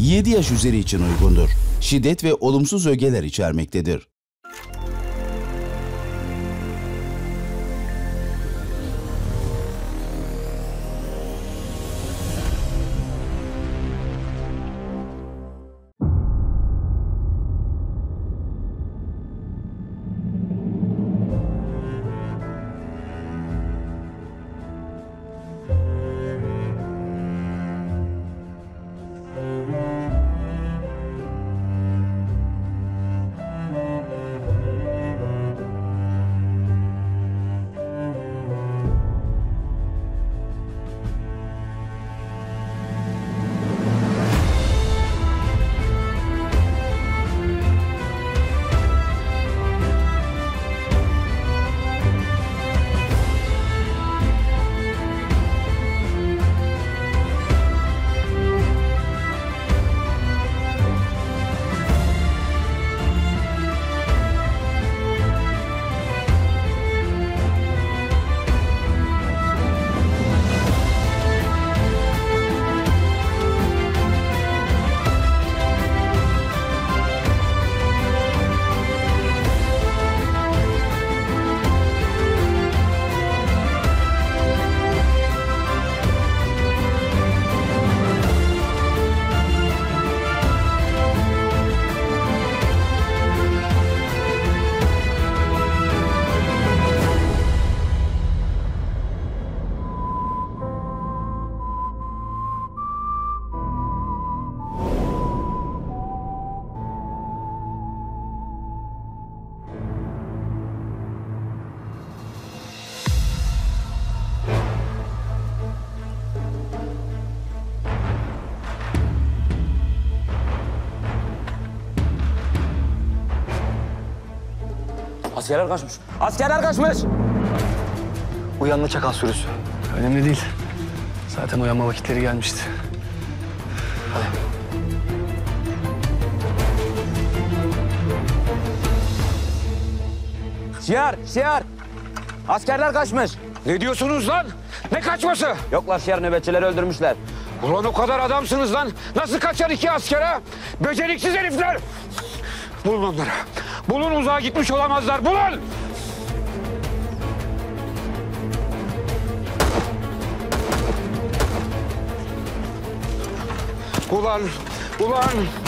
7 yaş üzeri için uygundur. Şiddet ve olumsuz ögeler içermektedir. Askerler kaçmış. Askerler kaçmış. Uyanlı çakal sürüsü. Önemli değil. Zaten uyanma vakitleri gelmişti. Şiar, şiar. Askerler kaçmış. Ne diyorsunuz lan? Ne kaçması? Yoklar şiar nöbetçileri öldürmüşler. Ulan o kadar adamsınız lan. Nasıl kaçar iki askere? Beceriksiz herifler. Bulun onları. Bulun uzağa gitmiş olamazlar. Bulun! Ulan, ulan.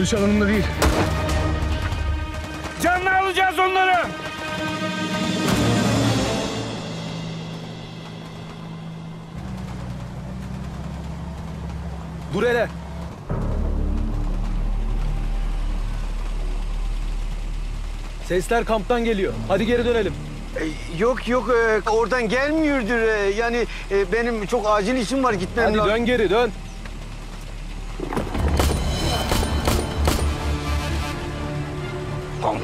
Görüş alanında değil. Canlı alacağız onları. Dur hele. Sesler kamptan geliyor. Hadi geri dönelim. Yok yok e, oradan gelmiyordur. e, Yani e, benim çok acil işim var gitmem Hadi lazım. dön geri dön.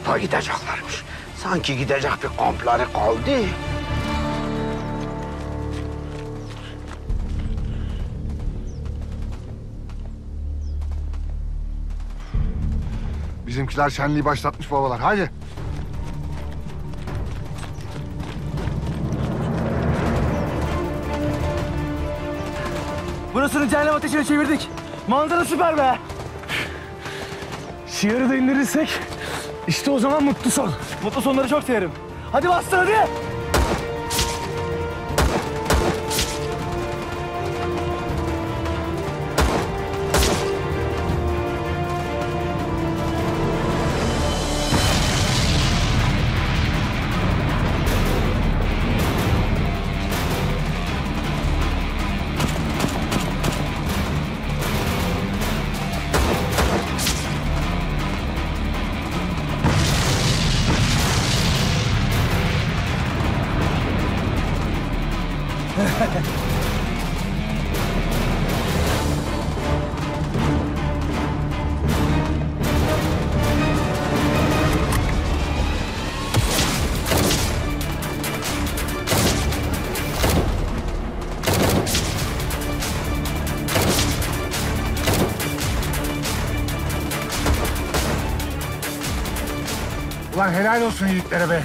Kampa gideceklermiş. Sanki gidecek bir kampları kaldı. Bizimkiler şenliği başlatmış babalar. Hadi. Burasını cehennem ateşine çevirdik. Manzara süper be. Şiarı da indirirsek işte o zaman mutlu son. Mutlu sonları çok severim. Hadi bastır hadi. Helal olsun yiğitlere be.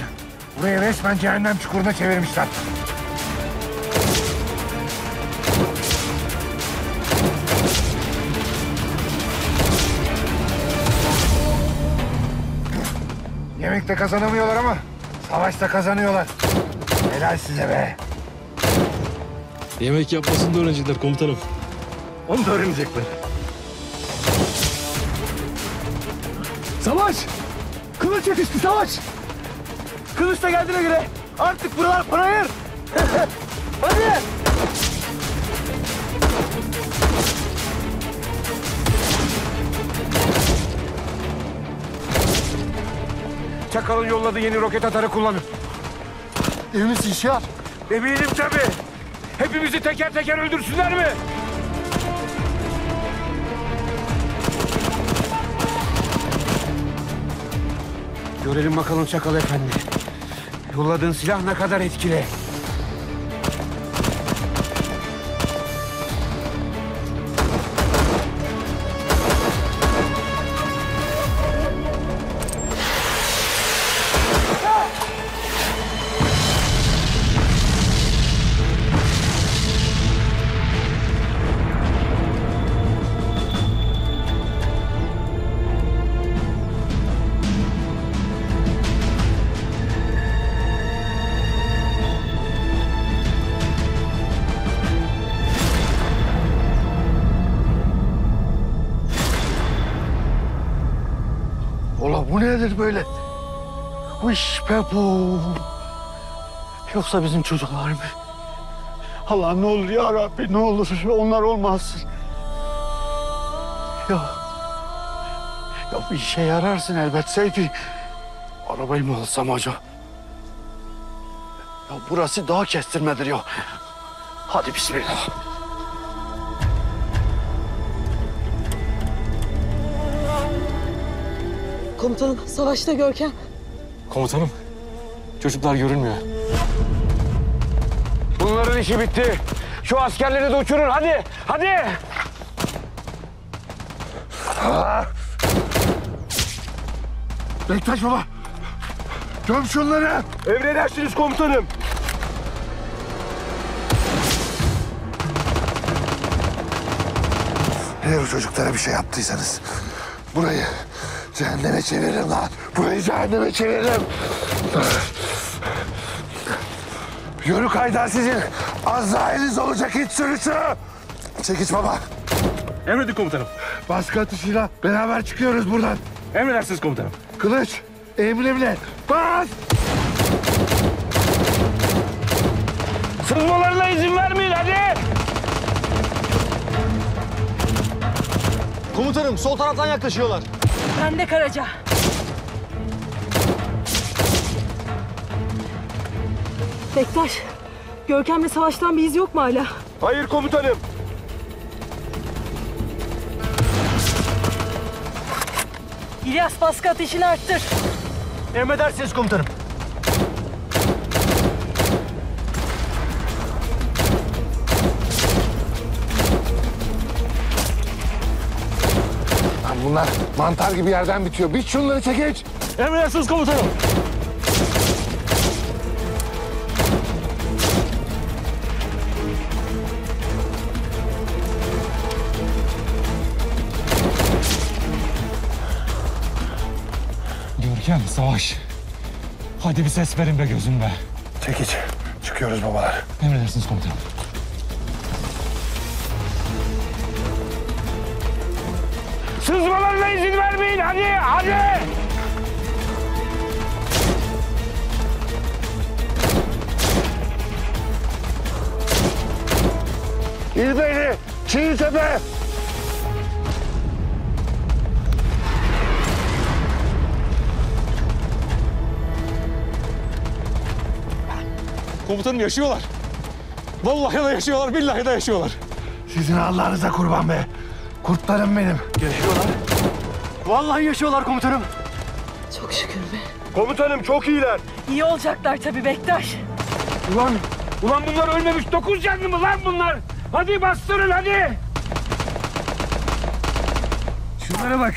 Burayı resmen cehennem çukuruna çevirmişler. Yemekte kazanamıyorlar ama savaşta kazanıyorlar. Helal size be. Yemek yapmasını da öğrenecekler komutanım. Onu da öğrenecekler. Savaş! Kılıç da geldiğine göre artık buralar panayır! Hadi! Çakal'ın yolladığı yeni roket atarı kullanın. Emin misin Şiar? Eminim tabii. Hepimizi teker teker öldürsünler mi? Görelim bakalım Çakal Efendi. Yolladığın silah ne kadar etkili? Nedir böyle? Uş be bu. Yoksa bizim çocuklar mı? Allah ne olur ya Rabbi ne olur onlar olmasın. Ya, ya bir işe yararsın elbet Seyfi. Arabayı mı alsam acaba? Ya burası daha kestirmedir ya. Hadi bismillah. Komutanım savaşta Görkem. Komutanım, çocuklar görünmüyor. Bunların işi bitti. Şu askerleri de uçurun hadi. Hadi. Bektaş baba. Göm şunları. Emredersiniz komutanım. Eğer o çocuklara bir şey yaptıysanız burayı cehenneme çeviririm lan. Burayı cehenneme çeviririm. Yörük Haydar sizin Azrail'iniz olacak hiç sürüsü. Çekiç baba. Emredin komutanım. Baskı atışıyla beraber çıkıyoruz buradan. Emredersiniz komutanım. Kılıç, emrimle bas. Sızmalarına izin vermeyin hadi. Komutanım sol taraftan yaklaşıyorlar. Ben de Karaca. Bektaş, Görkem'le savaştan bir iz yok mu hala? Hayır komutanım. İlyas baskı ateşini arttır. Emredersiniz komutanım. Bunlar mantar gibi yerden bitiyor. Bit şunları çekiç. Emredersiniz komutanım. Görkem, Savaş. Hadi bir ses verin be gözüm be. Çekiç. Çıkıyoruz babalar. Emredersiniz komutanım. Hadi. İlbeyli, Çiğtepe. Komutanım yaşıyorlar. Vallahi de yaşıyorlar, billahi de yaşıyorlar. Sizin Allah'ınıza kurban be. Kurtlarım benim. Yaşıyorlar. Vallahi yaşıyorlar komutanım. Çok şükür be. Komutanım çok iyiler. İyi olacaklar tabii Bektaş. Ulan, ulan bunlar ölmemiş. Dokuz canlı mı lan bunlar? Hadi bastırın hadi. Şunlara bak.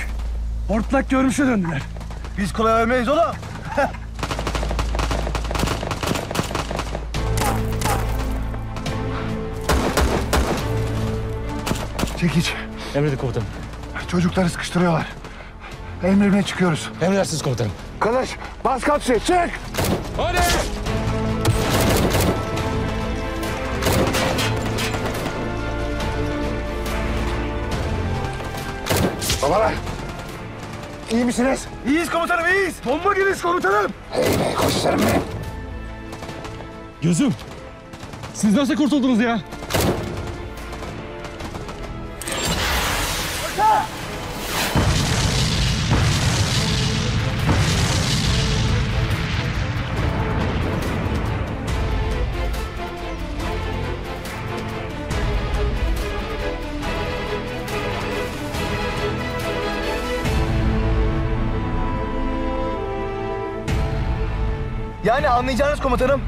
Hortlak görmüşe döndüler. Biz kolay ölmeyiz oğlum. Çekiç. Emredin komutanım. Çocukları sıkıştırıyorlar. Emrine çıkıyoruz. Emredersiniz komutanım. Kılıç bas kapıyı çık. Hadi! Babalar. İyi misiniz? İyiyiz komutanım iyiyiz. Bomba gibiyiz komutanım. Hey be koçlarım benim. Gözüm. Siz nasıl kurtuldunuz ya? Yani anlayacağınız komutanım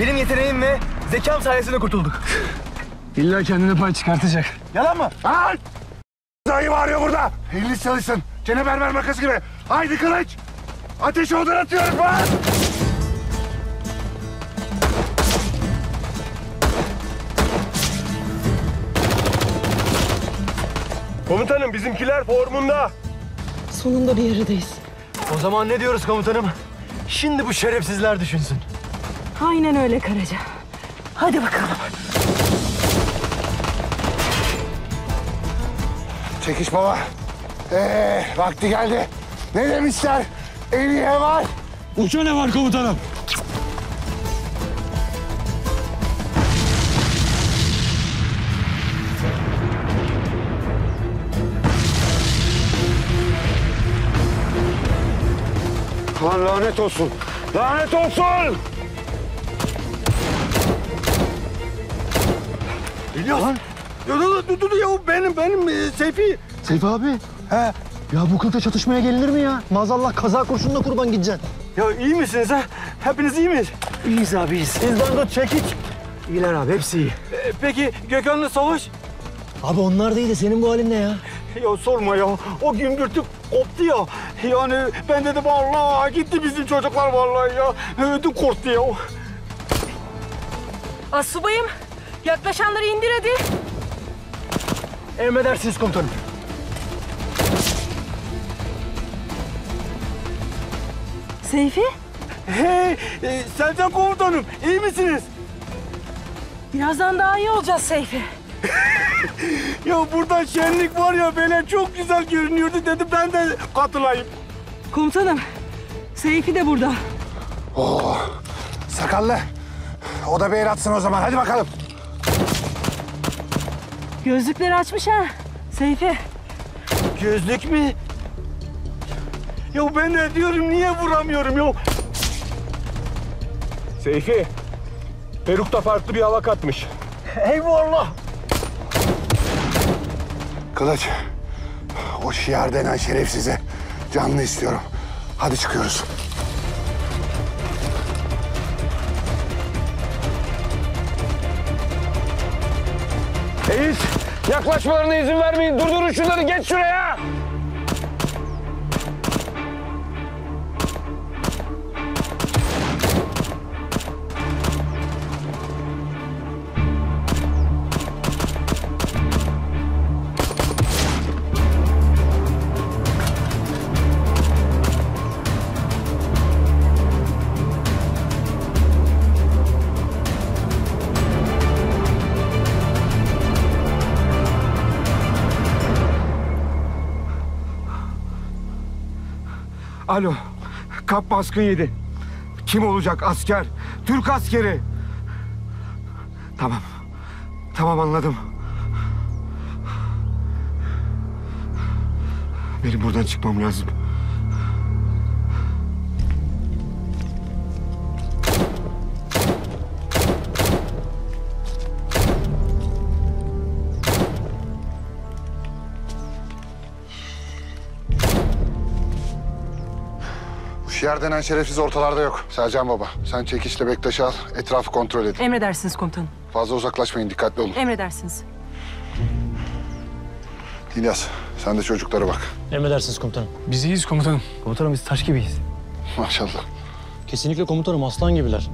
benim yeteneğim ve zekam sayesinde kurtulduk. İlla kendine pay çıkartacak. Yalan mı? Al! Dayı bağırıyor burada. Eliniz çalışsın. Gene berber makası gibi. Haydi kılıç. Ateş odun atıyorum bas. Komutanım bizimkiler formunda. Sonunda bir yerdeyiz. O zaman ne diyoruz komutanım? Şimdi bu şerefsizler düşünsün. Aynen öyle Karaca. Hadi bakalım. Çekiş baba. Ee, vakti geldi. Ne demişler? En iyi var. Uça ne var komutanım? Lan lanet olsun. Lanet olsun! Biliyor lan. Ya dur dur dur ya o benim benim e, Seyfi. Seyfi abi. He. Ya bu kılıkta çatışmaya gelinir mi ya? Maazallah kaza kurşununa kurban gideceksin. Ya iyi misiniz ha? Hepiniz iyi miyiz? İyiyiz abi iyiyiz. Bizden de çekiç. İyiler abi hepsi iyi. peki Gökhan'la Savaş? Abi onlar değil de senin bu halin ne ya? Ya sorma ya. O gümbürtü koptu ya. Yani ben dedim Allah gitti bizim çocuklar vallahi ya. Ödüm korktu ya. Asubayım, yaklaşanları indir hadi. Emredersiniz komutanım. Seyfi, Hey e, Selcan komutanım iyi misiniz? birazdan daha iyi olacağız Seyfi. Ya burada şenlik var ya böyle çok güzel görünüyordu dedim ben de katılayım. Komutanım, Seyfi de burada. Sakallı. O da bir el atsın o zaman. Hadi bakalım. Gözlükleri açmış ha. Seyfi, Gözlük mü? Ya ben de diyorum niye vuramıyorum ya? Seyfi, perukta farklı bir hava katmış. Eyvallah. Kılıç. O şiar denen şerefsize canlı istiyorum. Hadi çıkıyoruz. Reis, yaklaşmalarına izin vermeyin. Durdurun şunları, geç şuraya! Alo, kap baskın yedi. Kim olacak asker? Türk askeri. Tamam, tamam anladım. Benim buradan çıkmam lazım. Şiar denen şerefsiz ortalarda yok. Selcan baba, sen çekişle Bektaş'ı al. Etrafı kontrol edin. emredersiniz komutanım. Fazla uzaklaşmayın, dikkatli olun. Emredersiniz. İlyas, sen de çocuklara bak. Emredersiniz komutanım. Biz iyiyiz komutanım. Komutanım biz taş gibiyiz. Maşallah. Kesinlikle komutanım aslan gibiler.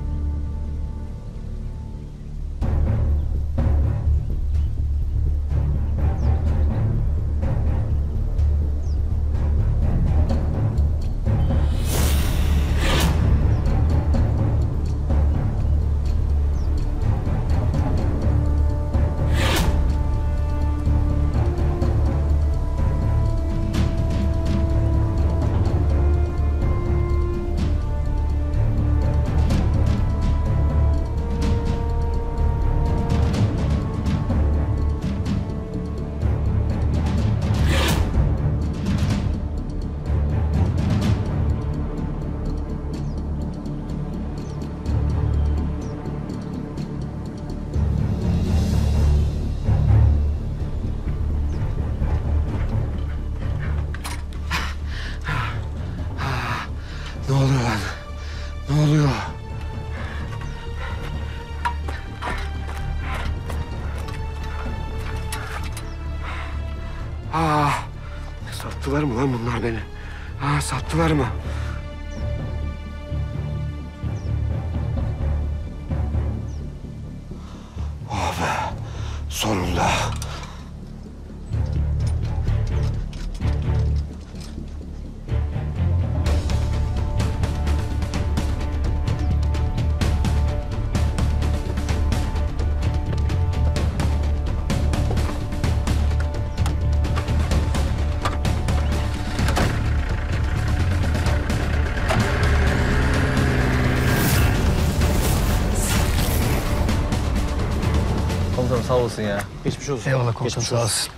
Olasın ya. Geçmiş olsun. Eyvallah komutanım sağ olasın.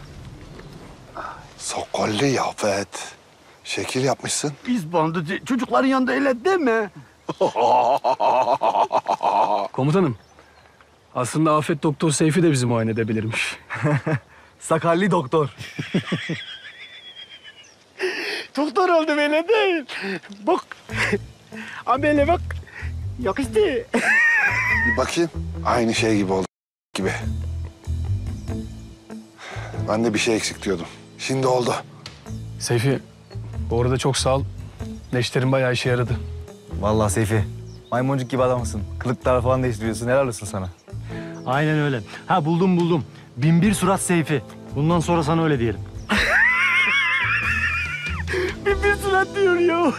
Sokollu yafet. Şekil yapmışsın. Biz bandı çocukların yanında öyle deme. Komutanım. Aslında Afet Doktor Seyfi de bizi muayene edebilirmiş. Sakallı doktor. Doktor oldu öyle değil. Bak. Amele bak. Yakıştı. Bir bakayım. Aynı şey gibi oldu gibi. Ben de bir şey eksik diyordum. Şimdi oldu. Seyfi, bu arada çok sağ ol. Neşterin bayağı işe yaradı. Vallahi Seyfi. Maymuncuk gibi adamsın. Kılıklar falan değiştiriyorsun. Helal olsun sana. Aynen öyle. Ha buldum buldum. Binbir surat Seyfi. Bundan sonra sana öyle diyelim. bir, bir surat diyor ya.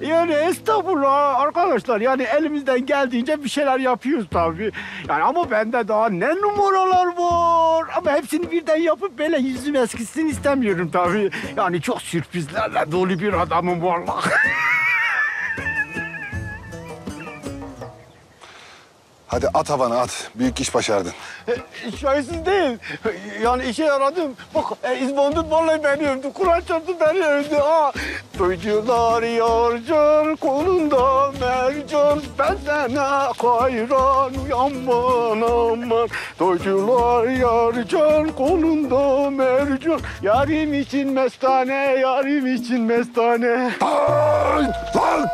Yani estağfurullah arkadaşlar. Yani elimizden geldiğince bir şeyler yapıyoruz tabii. Yani ama bende daha ne numaralar var. Ama hepsini birden yapıp böyle yüzüm eskitsin istemiyorum tabii. Yani çok sürprizlerle dolu bir adamım vallahi. Hadi at havana at. Büyük iş başardın. Şahisiz değil. Yani işe yaradım. Bak e, İzbandut vallahi beni övdü. Kur'an çarptı beni övdü. Ha. Duycular yarcan kolunda mercan. Ben sana hayran aman aman. Duycular yarcan kolunda mercan. Yarim için mestane, yarim için mestane. Lan! Lan!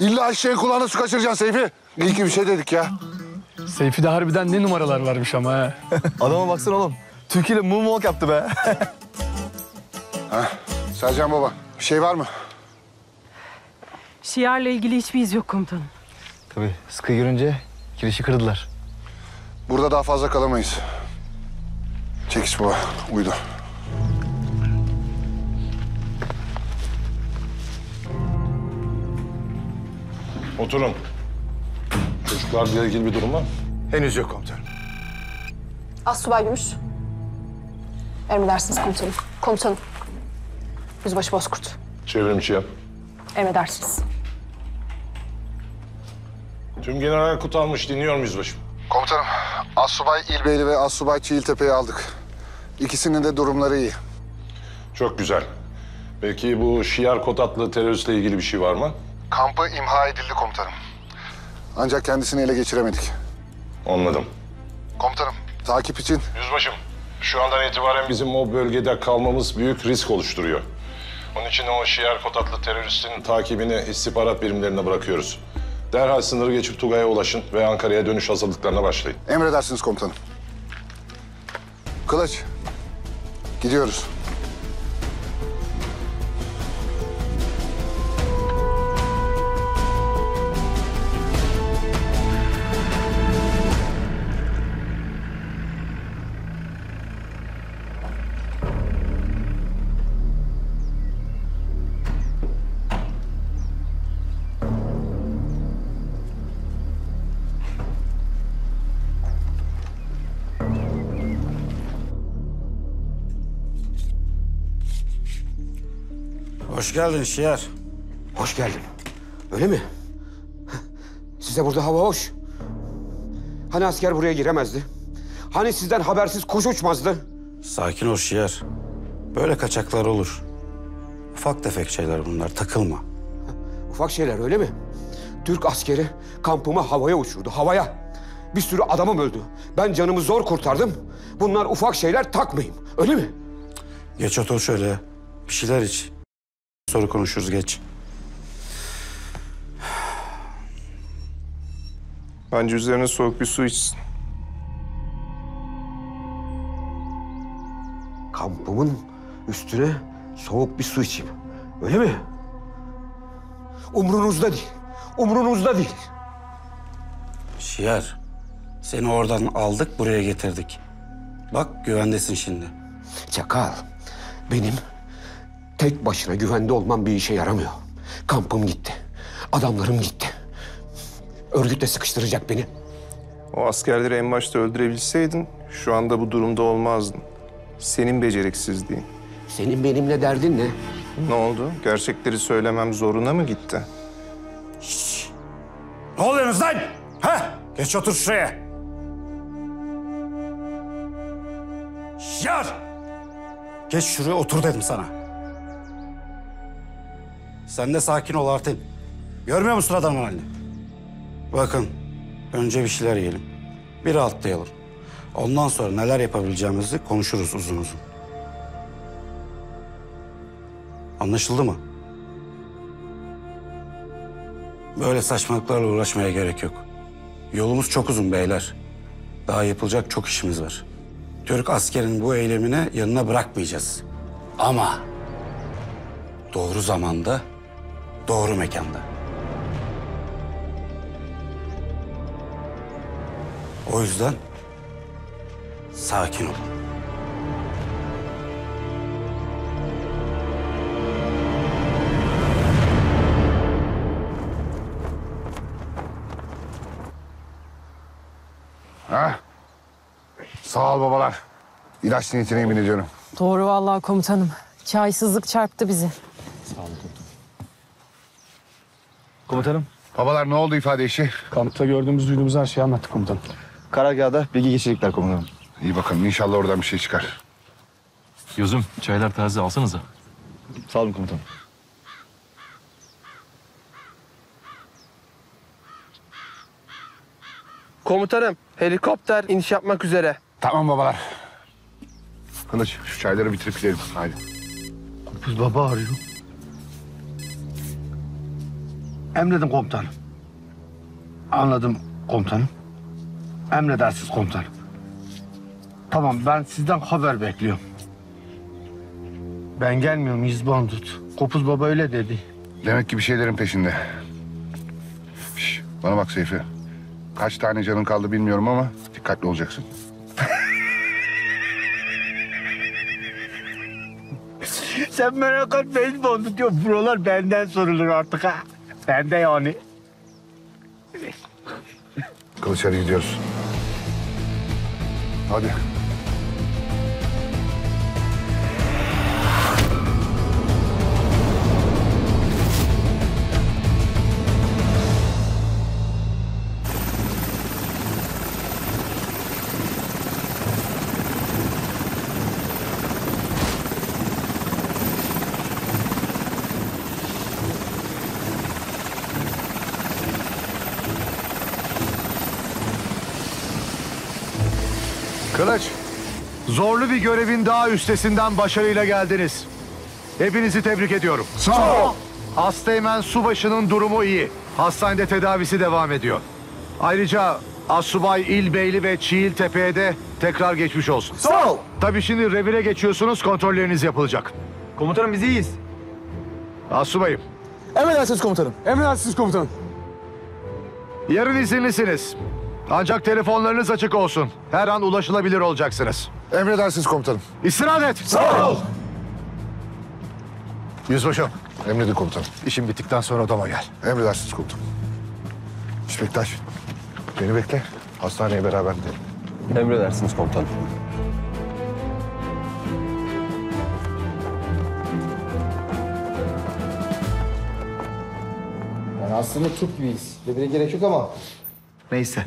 İlla eşeğin kulağına su kaçıracaksın Seyfi. İyi ki bir şey dedik ya. Seyfi'de harbiden ne numaralar varmış ama ha. Adama baksana oğlum. Türkiye'yle moonwalk yaptı be. Sercan baba bir şey var mı? Şiarla ilgili hiçbir iz yok komutanım. Tabii sıkı görünce kirişi kırdılar. Burada daha fazla kalamayız. Çekiş baba. Uydu. Oturun. Çocuklarla ilgili bir durum var mı? Henüz yok komutanım. Assubay Gümüş. Emredersiniz komutanım. Komutanım. Yüzbaşı Bozkurt. Çevrimçi yap. Emredersiniz. Tüm general kut almış. Dinliyorum yüzbaşım. Komutanım, Assubay İlbeyli ve Assubay Çiğiltepe'yi aldık. İkisinin de durumları iyi. Çok güzel. Peki bu Şiar Kot adlı teröristle ilgili bir şey var mı? Kampı imha edildi komutanım. Ancak kendisini ele geçiremedik. Anladım. Komutanım, takip için Yüzbaşım, şu andan itibaren bizim o bölgede kalmamız büyük risk oluşturuyor. Onun için o Şiar Kot adlı teröristin takibini istihbarat birimlerine bırakıyoruz. Derhal sınırı geçip Tugay'a ulaşın ve Ankara'ya dönüş hazırlıklarına başlayın. emredersiniz komutanım. Kılıç, gidiyoruz. Geldin Şiar. Hoş geldin. Öyle mi? Size burada hava hoş. Hani asker buraya giremezdi? Hani sizden habersiz kuş uçmazdı? Sakin ol Şiar. Böyle kaçaklar olur. Ufak tefek şeyler bunlar, takılma. Ufak şeyler öyle mi? Türk askeri kampımı havaya uçurdu, havaya. Bir sürü adamım öldü. Ben canımı zor kurtardım. Bunlar ufak şeyler takmayayım. Öyle mi? Geç otur şöyle. Bir şeyler iç. Sonra konuşuruz geç. Bence üzerine soğuk bir su içsin. Kampımın üstüne soğuk bir su içeyim. Öyle mi? Umrunuzda değil. Umrunuzda değil. Şiar, seni oradan aldık buraya getirdik. Bak güvendesin şimdi. Çakal, benim tek başına güvende olmam bir işe yaramıyor. Kampım gitti. Adamlarım gitti. Örgüt de sıkıştıracak beni. O askerleri en başta öldürebilseydin şu anda bu durumda olmazdın. Senin beceriksizliğin. Senin benimle derdin ne? Ne oldu? Gerçekleri söylemem zoruna mı gitti? Ne oluyorsunuz lan? Ha? Geç otur şuraya. Şiar! Geç şuraya otur dedim sana. Sen de sakin ol Artin. Görmüyor musun adamın halini? Bakın, önce bir şeyler yiyelim. Bir rahatlayalım. Ondan sonra neler yapabileceğimizi konuşuruz uzun uzun. Anlaşıldı mı? Böyle saçmalıklarla uğraşmaya gerek yok. Yolumuz çok uzun beyler. Daha yapılacak çok işimiz var. Türk askerinin bu eylemine yanına bırakmayacağız. Ama doğru zamanda, doğru mekanda. O yüzden sakin olun. Ha? Sağ ol babalar. İlaç niyetine yemin ediyorum. Doğru vallahi komutanım. Çaysızlık çarptı bizi. Komutanım. Babalar ne oldu ifade işi? Kampta gördüğümüz duyduğumuz her şeyi anlattık komutanım. Karargahda bilgi geçirecekler komutanım. İyi bakalım inşallah oradan bir şey çıkar. Gözüm çaylar taze alsanıza. Sağ olun komutanım. Komutanım, helikopter iniş yapmak üzere. Tamam babalar. Kılıç şu çayları bitirip gidelim. Haydi. Kız baba arıyor. Emredin komutanım. Anladım komutanım. Emredersiniz komutanım. Tamam ben sizden haber bekliyorum. Ben gelmiyorum İzbandut. Kopuz baba öyle dedi. Demek ki bir şeylerin peşinde. Şş, bana bak Seyfi. Kaç tane canın kaldı bilmiyorum ama dikkatli olacaksın. Sen merak etme İzbandut diyor. Buralar benden sorulur artık ha. Bende yani. Kılıç hadi gidiyoruz. Hadi. Zorlu bir görevin daha üstesinden başarıyla geldiniz. Hepinizi tebrik ediyorum. Sağ ol. Asteğmen Subaşı'nın durumu iyi. Hastanede tedavisi devam ediyor. Ayrıca Asubay İlbeyli ve Çiğiltepe'ye de tekrar geçmiş olsun. Sağ ol. Tabii şimdi revire geçiyorsunuz, kontrolleriniz yapılacak. Komutanım biz iyiyiz. Asubayım, Emredersiniz komutanım. Emredersiniz komutanım. yarın izinlisiniz. Ancak telefonlarınız açık olsun. Her an ulaşılabilir olacaksınız. Emredersiniz komutanım. İstirahat et. Sağ ol. Yüzbaşım. Emredin komutanım. İşim bittikten sonra odama gel. Emredersiniz komutanım. Bektaş. Beni bekle. Hastaneye beraber gidelim. Emredersiniz komutanım. aslında Türk gibiyiz. Demire gerek yok ama. Neyse.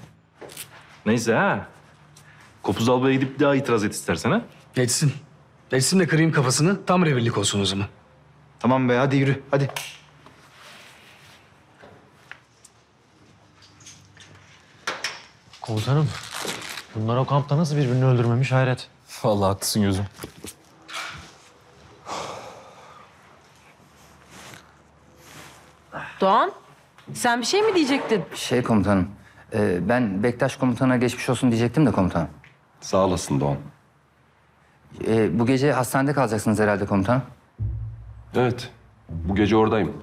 Neyse ha. Kopuz albaya gidip bir daha itiraz et istersen ha. Geçsin. Geçsin de kırayım kafasını. Tam revirlik olsun o zaman. Tamam be hadi yürü hadi. Komutanım, bunlar o kampta nasıl birbirini öldürmemiş hayret. Vallahi haklısın gözüm. Doğan, sen bir şey mi diyecektin? Şey komutanım, e, ben Bektaş komutana geçmiş olsun diyecektim de komutanım. Sağ olasın Doğan. E, bu gece hastanede kalacaksınız herhalde komutanım. Evet, bu gece oradayım.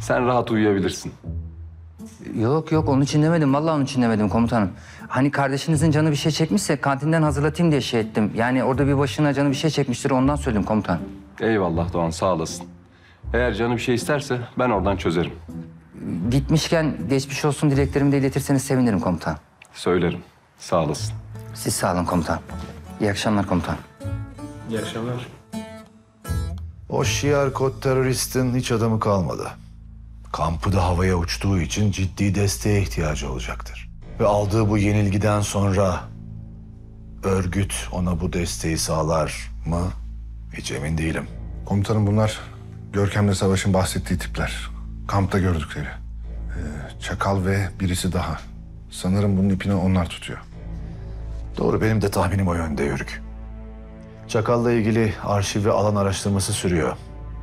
Sen rahat uyuyabilirsin. Yok yok onun için demedim. Vallahi onun için demedim komutanım. Hani kardeşinizin canı bir şey çekmişse kantinden hazırlatayım diye şey ettim. Yani orada bir başına canı bir şey çekmiştir ondan söyledim komutanım. Eyvallah Doğan, sağ olasın. Eğer canı bir şey isterse ben oradan çözerim. Gitmişken geçmiş olsun dileklerimi de iletirseniz sevinirim komutan. Söylerim. Sağ olasın. Siz sağ olun komutan. İyi akşamlar komutan. İyi akşamlar. O şiar kod teröristin hiç adamı kalmadı. Kampı da havaya uçtuğu için ciddi desteğe ihtiyacı olacaktır. Ve aldığı bu yenilgiden sonra örgüt ona bu desteği sağlar mı? Hiç emin değilim. Komutanım bunlar Görkem'le Savaş'ın bahsettiği tipler. Kampta gördükleri. Ee, Çakal ve birisi daha. Sanırım bunun ipini onlar tutuyor. Doğru benim de tahminim o yönde Yörük. Çakal'la ilgili arşiv ve alan araştırması sürüyor.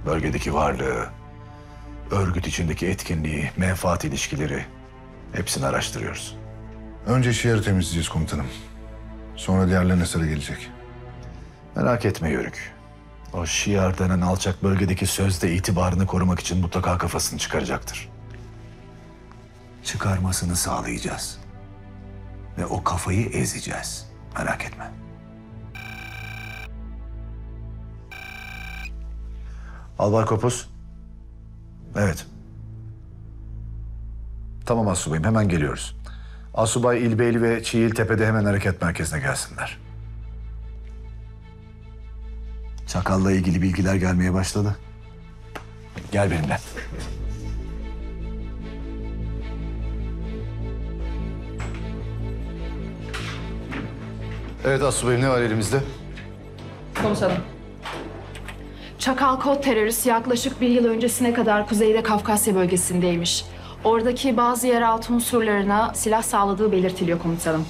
Bölgedeki varlığı, örgüt içindeki etkinliği, menfaat ilişkileri hepsini araştırıyoruz. Önce şiarı temizleyeceğiz komutanım. Sonra diğerlerine sıra gelecek. Merak etme Yörük. O şiar denen alçak bölgedeki sözde itibarını korumak için mutlaka kafasını çıkaracaktır. Çıkarmasını sağlayacağız. Ve o kafayı ezeceğiz. Merak etme. Albay Kopuz. Evet. Tamam Asubayım hemen geliyoruz. Asubay İlbeyli ve Çiğiltepe'de hemen hareket merkezine gelsinler. Çakal'la ilgili bilgiler gelmeye başladı. Gel benimle. Evet Asubayım ne var elimizde? Komutanım. Çakal kod terörist yaklaşık bir yıl öncesine kadar kuzeyde Kafkasya bölgesindeymiş. Oradaki bazı yeraltı unsurlarına silah sağladığı belirtiliyor komutanım.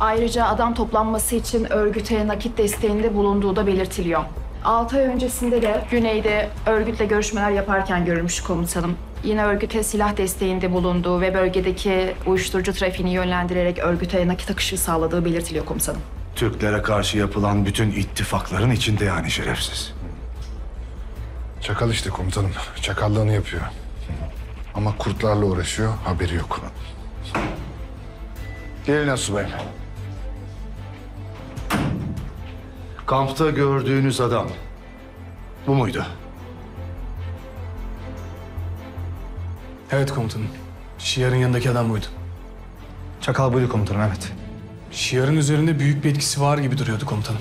Ayrıca adam toplanması için örgüte nakit desteğinde bulunduğu da belirtiliyor. 6 ay öncesinde de güneyde örgütle görüşmeler yaparken görülmüş komutanım. Yine örgüte silah desteğinde bulunduğu ve bölgedeki uyuşturucu trafiğini yönlendirerek örgüte nakit akışı sağladığı belirtiliyor komutanım. Türklere karşı yapılan bütün ittifakların içinde yani şerefsiz. Çakal işte komutanım. Çakallığını yapıyor. Ama kurtlarla uğraşıyor, haberi yok. Gelin Asubayım. Kampta gördüğünüz adam bu muydu? Evet komutanım. Şiar'ın yanındaki adam buydu. Çakal buydu komutanım evet. Şiar'ın üzerinde büyük bir etkisi var gibi duruyordu komutanım.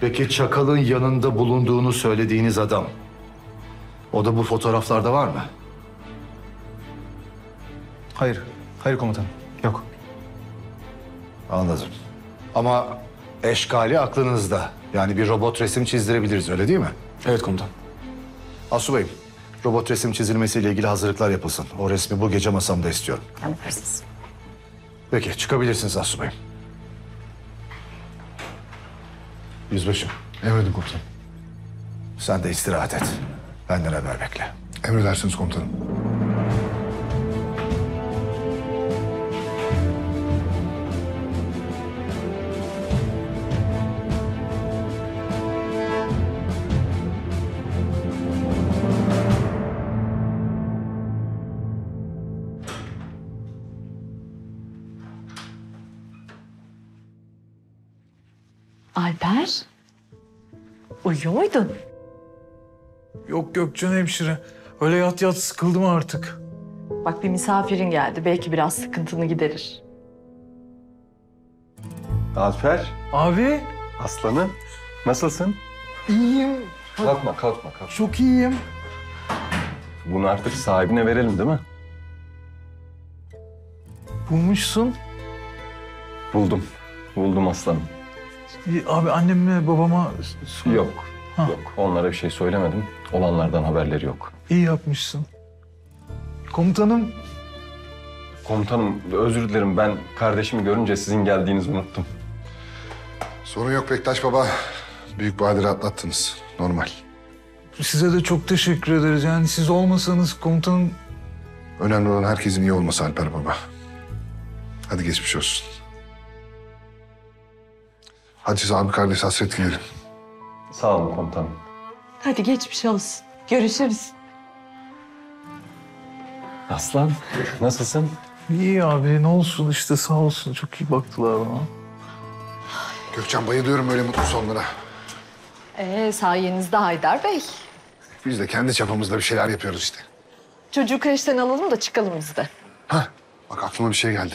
Peki Çakal'ın yanında bulunduğunu söylediğiniz adam. O da bu fotoğraflarda var mı? Hayır, hayır komutanım. Yok. Anladım. Ama eşkali aklınızda. Yani bir robot resim çizdirebiliriz öyle değil mi? Evet komutan. Asubayım, robot resim çizilmesiyle ilgili hazırlıklar yapılsın. O resmi bu gece masamda istiyorum. Emredersiniz. Peki çıkabilirsiniz Asubayım. Yüzbaşım. Emredin komutanım. Sen de istirahat et. Benden haber bekle. Emredersiniz komutanım. Uyuyor muydun? Yok Gökçen hemşire. Öyle yat yat sıkıldım artık. Bak bir misafirin geldi. Belki biraz sıkıntını giderir. Alper. Abi. Aslanım. Nasılsın? İyiyim. Kalkma, kalkma, kalkma. Çok iyiyim. Bunu artık sahibine verelim değil mi? Bulmuşsun. Buldum. Buldum aslanım. İyi, Abi anneme babama sor. Yok. Yok. Onlara bir şey söylemedim. Olanlardan haberleri yok. İyi yapmışsın. Komutanım Komutanım özür dilerim. Ben kardeşimi görünce sizin geldiğinizi unuttum. Sorun yok Bektaş Baba. Büyük badire atlattınız. Normal. size de çok teşekkür ederiz. Yani siz olmasanız komutanım Önemli olan herkesin iyi olması Alper Baba. Hadi geçmiş olsun. Hadi siz abi kardeş hasret gidelim. Sağ olun komutanım. Hadi geçmiş olsun. Görüşürüz. Aslan nasılsın? iyi abi ne olsun işte sağ olsun çok iyi baktılar bana. Gökçen bayılıyorum böyle mutlu sonlara. Ee, sayenizde Haydar Bey. Biz de kendi çapımızda bir şeyler yapıyoruz işte. Çocuğu kreşten alalım da çıkalım biz de. Bak aklıma bir şey geldi.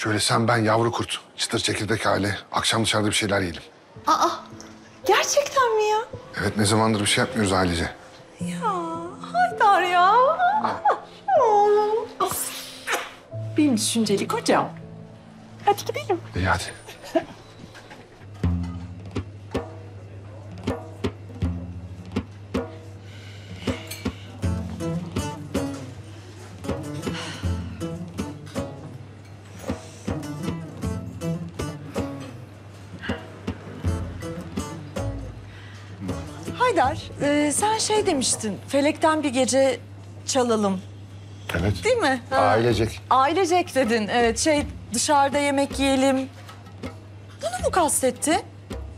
Şöyle sen ben yavru kurt, çıtır çekirdek aile. Akşam dışarıda bir şeyler yiyelim. Aa, gerçekten mi ya? Evet ne zamandır bir şey yapmıyoruz ailece. Ya Haydar ya. Oğlum. Benim düşünceli kocam. Hadi gidelim. İyi hadi. Haydar, e, sen şey demiştin, felekten bir gece çalalım. Evet. Değil mi? Ha. Ailecek. Ailecek dedin. Evet, şey dışarıda yemek yiyelim. Bunu mu kastettin?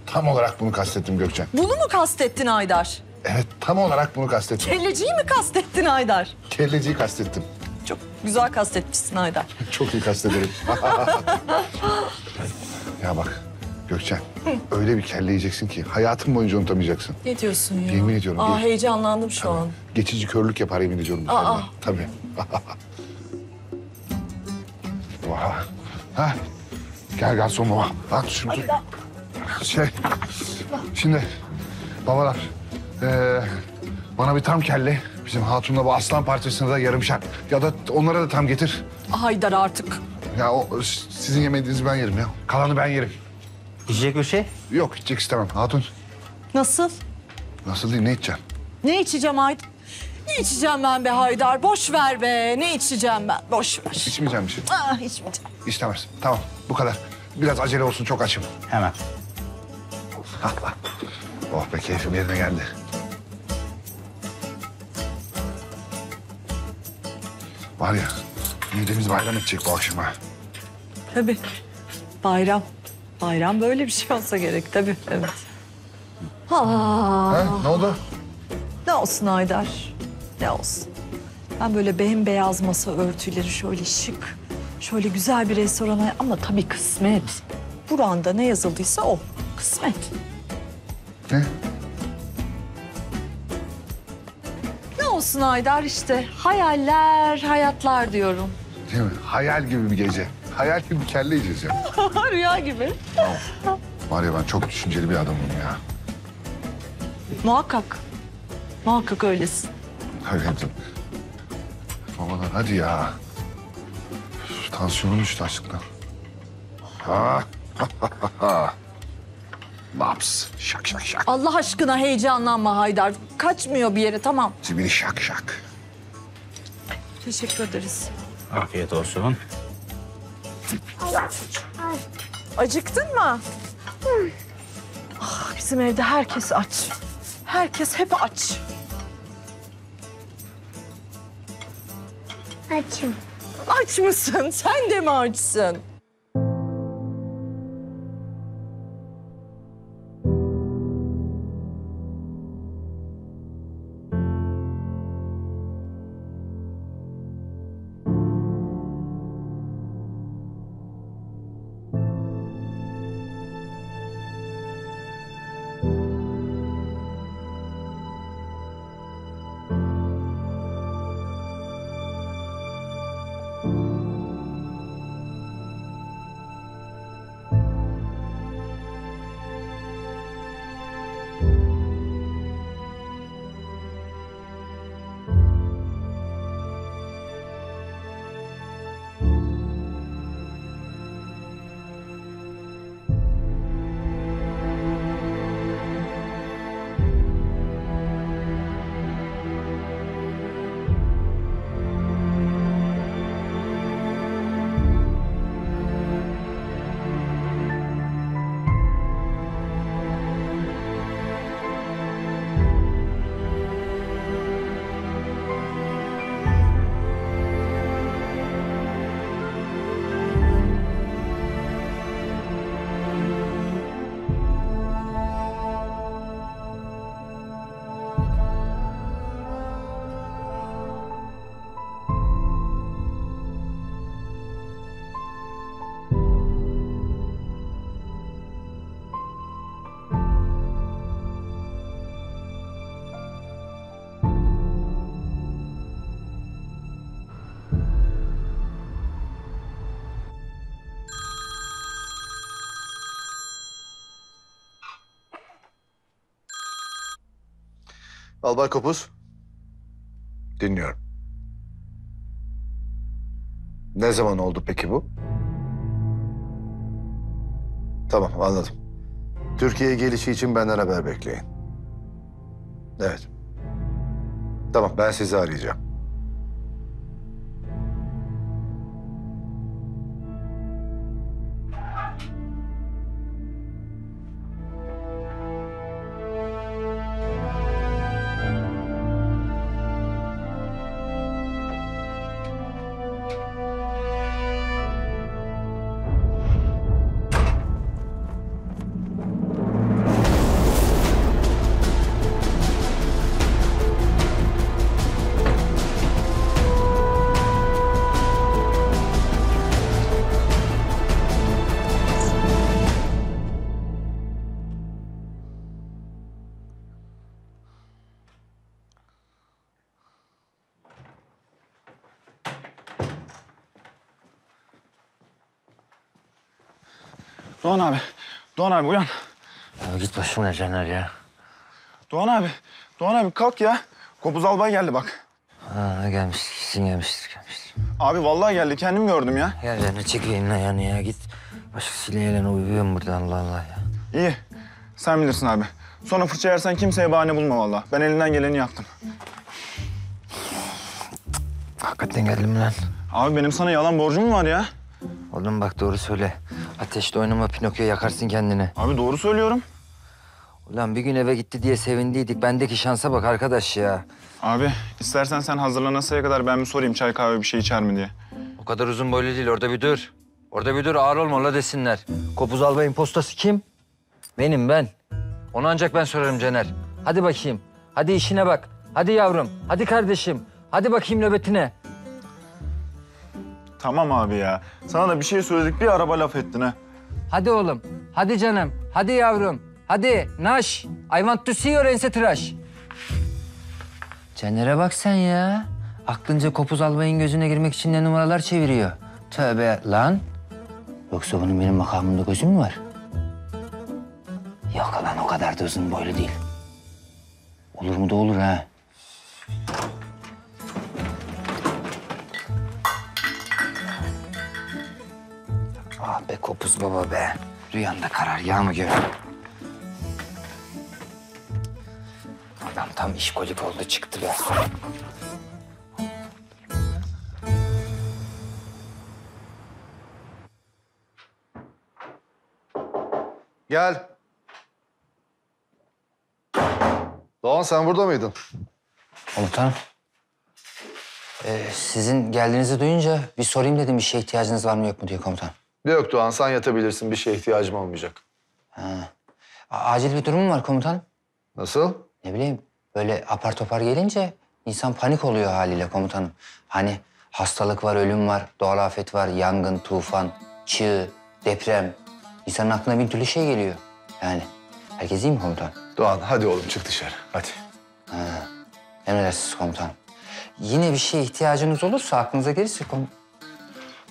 Tam olarak bunu kastettim Gökçen. Bunu mu kastettin Haydar? Evet tam olarak bunu kastettim. Kelleciyi mi kastettin Haydar? Kelleciyi kastettim. Çok güzel kastetmişsin Haydar. Çok iyi kastederim. ya bak Gökçen öyle bir kelle yiyeceksin ki hayatın boyunca unutamayacaksın. Ne diyorsun ya? Yemin ediyorum, Aa, geç- heyecanlandım şu an. Geçici körlük yapar yemin ediyorum. bu Aa. kelle. Tabii. Vah. Ha. Gel garson baba. At şunu. Şey. Şimdi babalar. eee, bana bir tam kelle. Bizim hatunla bu aslan parçasını da yarımşar. Ya da onlara da tam getir. Haydar artık. Ya o sizin yemediğinizi ben yerim ya. Kalanı ben yerim. İçecek bir şey? Yok içecek istemem. Hatun Nasıl? nasıl değil ne içeceksin? Ne içeceğim Haydar? Ne içeceğim ben be Haydar? Boş ver be. Ne içeceğim ben? Boş ver. İçmeyeceğim bir şey. Ah, içmeyeceğim. İstemez. Tamam bu kadar. Biraz acele olsun çok açım. Hemen. oh be keyfim yerine geldi. Var ya midemiz bayram edecek bu akşam ha. Tabii. Bayram. Bayram böyle bir şey olsa gerek tabii. Evet. Ha, ne oldu? ne olsun Haydar? Ne olsun? Ben böyle bembeyaz masa örtüleri şöyle şık, şöyle güzel bir restorana ama tabii kısmet. Buranda ne yazıldıysa o. Kısmet. Ne? Ne olsun Haydar işte. Hayaller, hayatlar diyorum. Değil mi? Hayal gibi bir gece. Hayal gibi bir kelle yiyeceğiz ya. Rüya gibi. Var ya ben çok düşünceli bir adamım ya. Muhakkak. Muhakkak öylesin. Hayır hadi. Babalar hadi ya. Üf, Tansiyonum düştü açlıktan. Ha. Laps. Şak şak şak. Allah aşkına heyecanlanma Haydar. Kaçmıyor bir yere tamam. Zibiri şak şak. Teşekkür ederiz. Afiyet olsun. Acıktın mı? Ah, bizim evde herkes aç. Herkes hep aç. Açım. Aç mısın? Sen de mi açsın? Albay Kopuz. Dinliyorum. Ne zaman oldu peki bu? Tamam anladım. Türkiye'ye gelişi için benden haber bekleyin. Evet. Tamam ben sizi arayacağım. Doğan abi uyan. Ya git başımla Caner ya. Doğan abi. Doğan abi kalk ya. Kopuz albay geldi bak. Ha, gelmiştir, kesin gelmiştir, gelmiştir. Abi vallahi geldi. Kendim gördüm ya. Ya Caner çek elini ayağını ya git. Başkasıyla eğlen uyuyorum burada Allah Allah ya. İyi. Sen bilirsin abi. Sonra fırça yersen kimseye bahane bulma vallahi. Ben elinden geleni yaptım. Hakikaten geldim lan. Abi benim sana yalan borcum mu var ya? Oğlum bak doğru söyle. Ateşte oynama Pinokyo yakarsın kendini. Abi doğru söylüyorum. Ulan bir gün eve gitti diye sevindiydik. Bendeki şansa bak arkadaş ya. Abi istersen sen hazırlanasıya kadar ben bir sorayım çay kahve bir şey içer mi diye. O kadar uzun boylu değil orada bir dur. Orada bir dur ağır olma la desinler. Kopuz albayın postası kim? Benim ben. Onu ancak ben sorarım Caner. Hadi bakayım. Hadi işine bak. Hadi yavrum. Hadi kardeşim. Hadi bakayım nöbetine. Tamam abi ya. Sana da bir şey söyledik bir araba laf ettin ha. Hadi oğlum. Hadi canım. Hadi yavrum. Hadi Naş. I want to see your ense tıraş. Caner'e bak sen ya. Aklınca kopuz albayın gözüne girmek için ne numaralar çeviriyor. Tövbe lan. Yoksa bunun benim makamımda gözü mü var? Yok lan o kadar da uzun boylu değil. Olur mu da olur ha. Ah be kopuz baba be. Rüyanda karar yağ mı görüyor? Adam tam işkolik oldu çıktı be. Gel. Doğan sen burada mıydın? Komutanım. Ee, sizin geldiğinizi duyunca bir sorayım dedim bir şeye ihtiyacınız var mı yok mu diye komutanım. Yok Doğan sen yatabilirsin. Bir şeye ihtiyacım olmayacak. Ha. A- acil bir durum mu var komutanım? Nasıl? Ne bileyim böyle apar topar gelince insan panik oluyor haliyle komutanım. Hani hastalık var, ölüm var, doğal afet var, yangın, tufan, çığ, deprem. İnsanın aklına bin türlü şey geliyor. Yani herkes iyi mi komutanım? Doğan hadi oğlum çık dışarı. Hadi. Ha. Emredersiniz komutanım. Yine bir şeye ihtiyacınız olursa aklınıza gelirse kom...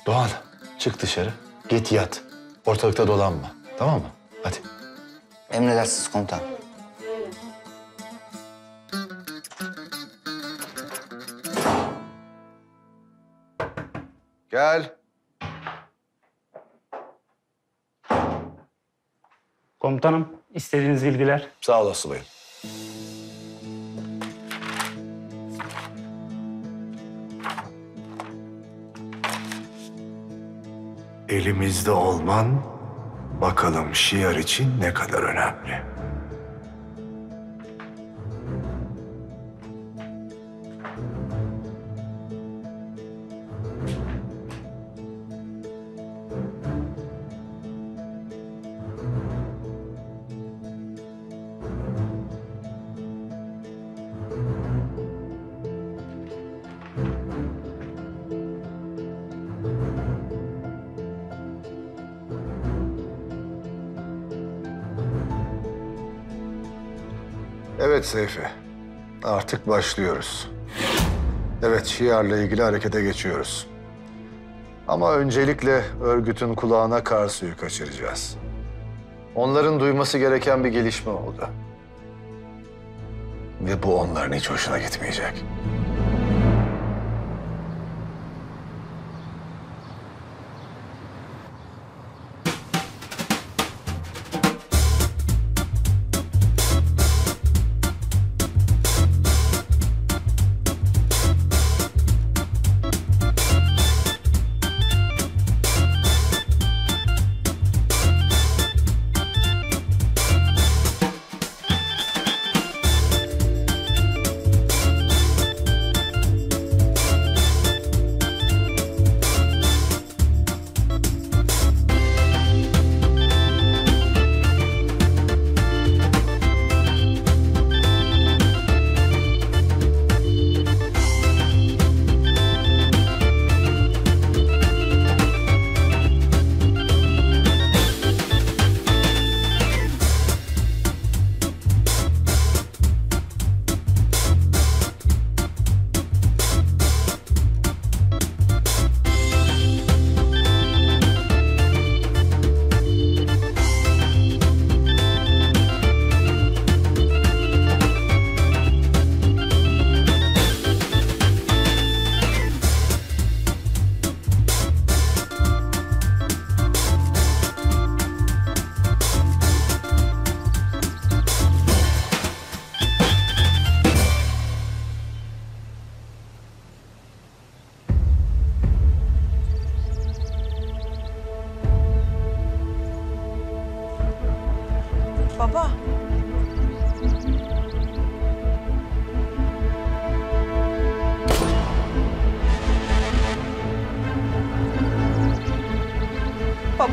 Doğan çık dışarı. Git yat. Ortalıkta dolanma. Tamam mı? Hadi. Emredersiniz komutanım. Gel. Komutanım, istediğiniz bilgiler. Sağ ol Asubayım. Elimizde olman bakalım şiar için ne kadar önemli. Seyfi. Artık başlıyoruz. Evet şiarla ilgili harekete geçiyoruz. Ama öncelikle örgütün kulağına kar suyu kaçıracağız. Onların duyması gereken bir gelişme oldu. Ve bu onların hiç hoşuna gitmeyecek.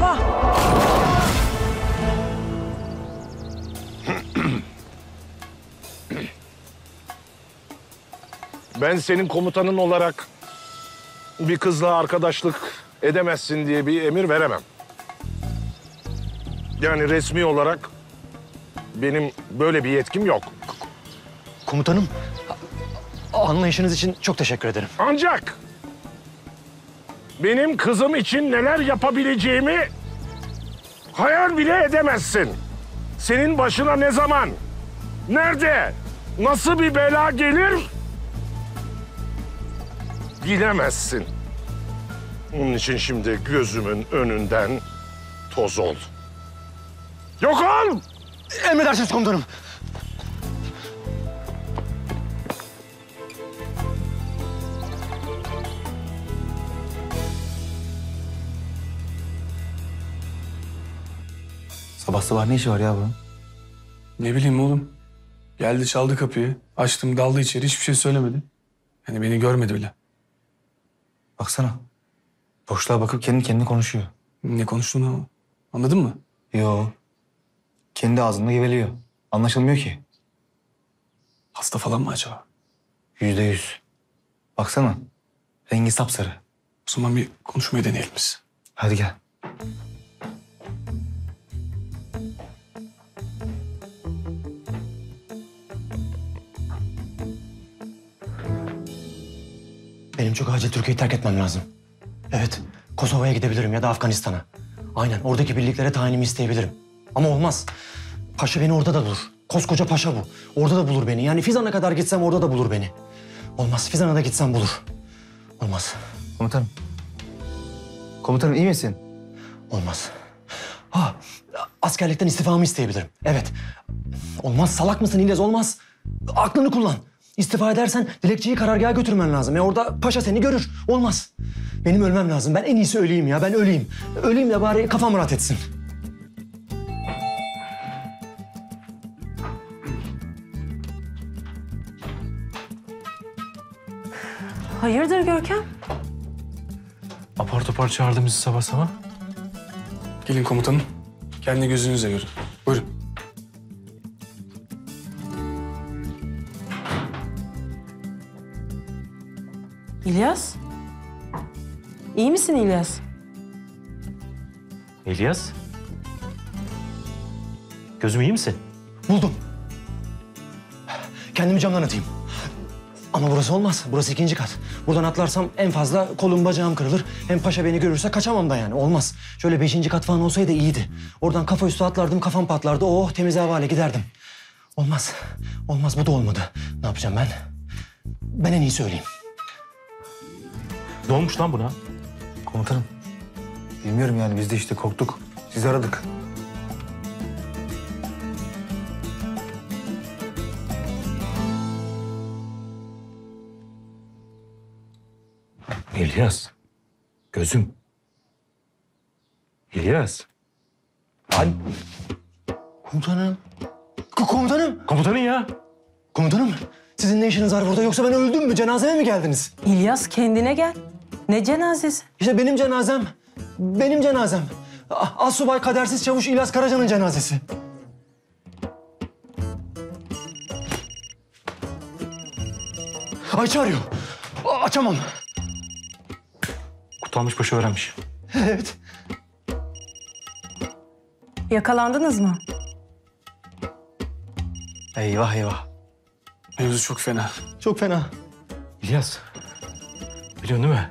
Baba. Ben senin komutanın olarak bir kızla arkadaşlık edemezsin diye bir emir veremem. Yani resmi olarak benim böyle bir yetkim yok. Komutanım, anlayışınız için çok teşekkür ederim. Ancak benim kızım için neler yapabileceğimi hayal bile edemezsin. Senin başına ne zaman, nerede, nasıl bir bela gelir bilemezsin. Onun için şimdi gözümün önünden toz ol. Yok ol! Emredersiniz komutanım. Sabah sabah ne işi var ya bunun? Ne bileyim oğlum. Geldi çaldı kapıyı. Açtım daldı içeri hiçbir şey söylemedi. Yani beni görmedi bile. Baksana. Boşluğa bakıp kendi kendine konuşuyor. Ne konuştuğunu anladın mı? Yo. Kendi ağzında geveliyor. Anlaşılmıyor ki. Hasta falan mı acaba? Yüzde yüz. Baksana. Rengi sapsarı. O zaman bir konuşmayı deneyelim biz. Hadi gel. Benim çok acil Türkiye'yi terk etmem lazım. Evet, Kosova'ya gidebilirim ya da Afganistan'a. Aynen, oradaki birliklere tayinimi isteyebilirim. Ama olmaz. Paşa beni orada da bulur. Koskoca paşa bu. Orada da bulur beni. Yani Fizan'a kadar gitsem orada da bulur beni. Olmaz, Fizan'a da gitsem bulur. Olmaz. Komutanım. Komutanım iyi misin? Olmaz. Ha, askerlikten istifamı isteyebilirim. Evet. Olmaz, salak mısın İlyas? Olmaz. Aklını kullan. İstifa edersen dilekçeyi karargaha götürmen lazım. E orada paşa seni görür. Olmaz. Benim ölmem lazım. Ben en iyisi öleyim ya. Ben öleyim. Öleyim de bari kafam rahat etsin. Hayırdır Görkem? Apar topar çağırdı bizi sabah sabah. Gelin komutanım. Kendi gözünüzle görün. Buyurun. İlyas? İyi misin İlyas? İlyas? Gözüm iyi misin? Buldum. Kendimi camdan atayım. Ama burası olmaz. Burası ikinci kat. Buradan atlarsam en fazla kolum bacağım kırılır. Hem paşa beni görürse kaçamam da yani. Olmaz. Şöyle beşinci kat falan olsaydı iyiydi. Oradan kafa üstü atlardım kafam patlardı. Oh temiz havale giderdim. Olmaz. Olmaz bu da olmadı. Ne yapacağım ben? Ben en iyi söyleyeyim. Ne olmuş lan buna? Komutanım. Bilmiyorum yani biz de işte korktuk. Sizi aradık. İlyas. Gözüm. İlyas. Lan. Komutanım. K- komutanım. Komutanın ya. Komutanım. Sizin ne işiniz var burada yoksa ben öldüm mü? Cenazeme mi geldiniz? İlyas kendine gel. Ne cenazesi? İşte benim cenazem. Benim cenazem. Asubay kadersiz çavuş İlyas Karaca'nın cenazesi. Ayça arıyor. A- açamam. Kutalmış başı öğrenmiş. Evet. Yakalandınız mı? Eyvah eyvah. Mevzu çok fena. Çok fena. İlyas. Biliyorsun değil mi?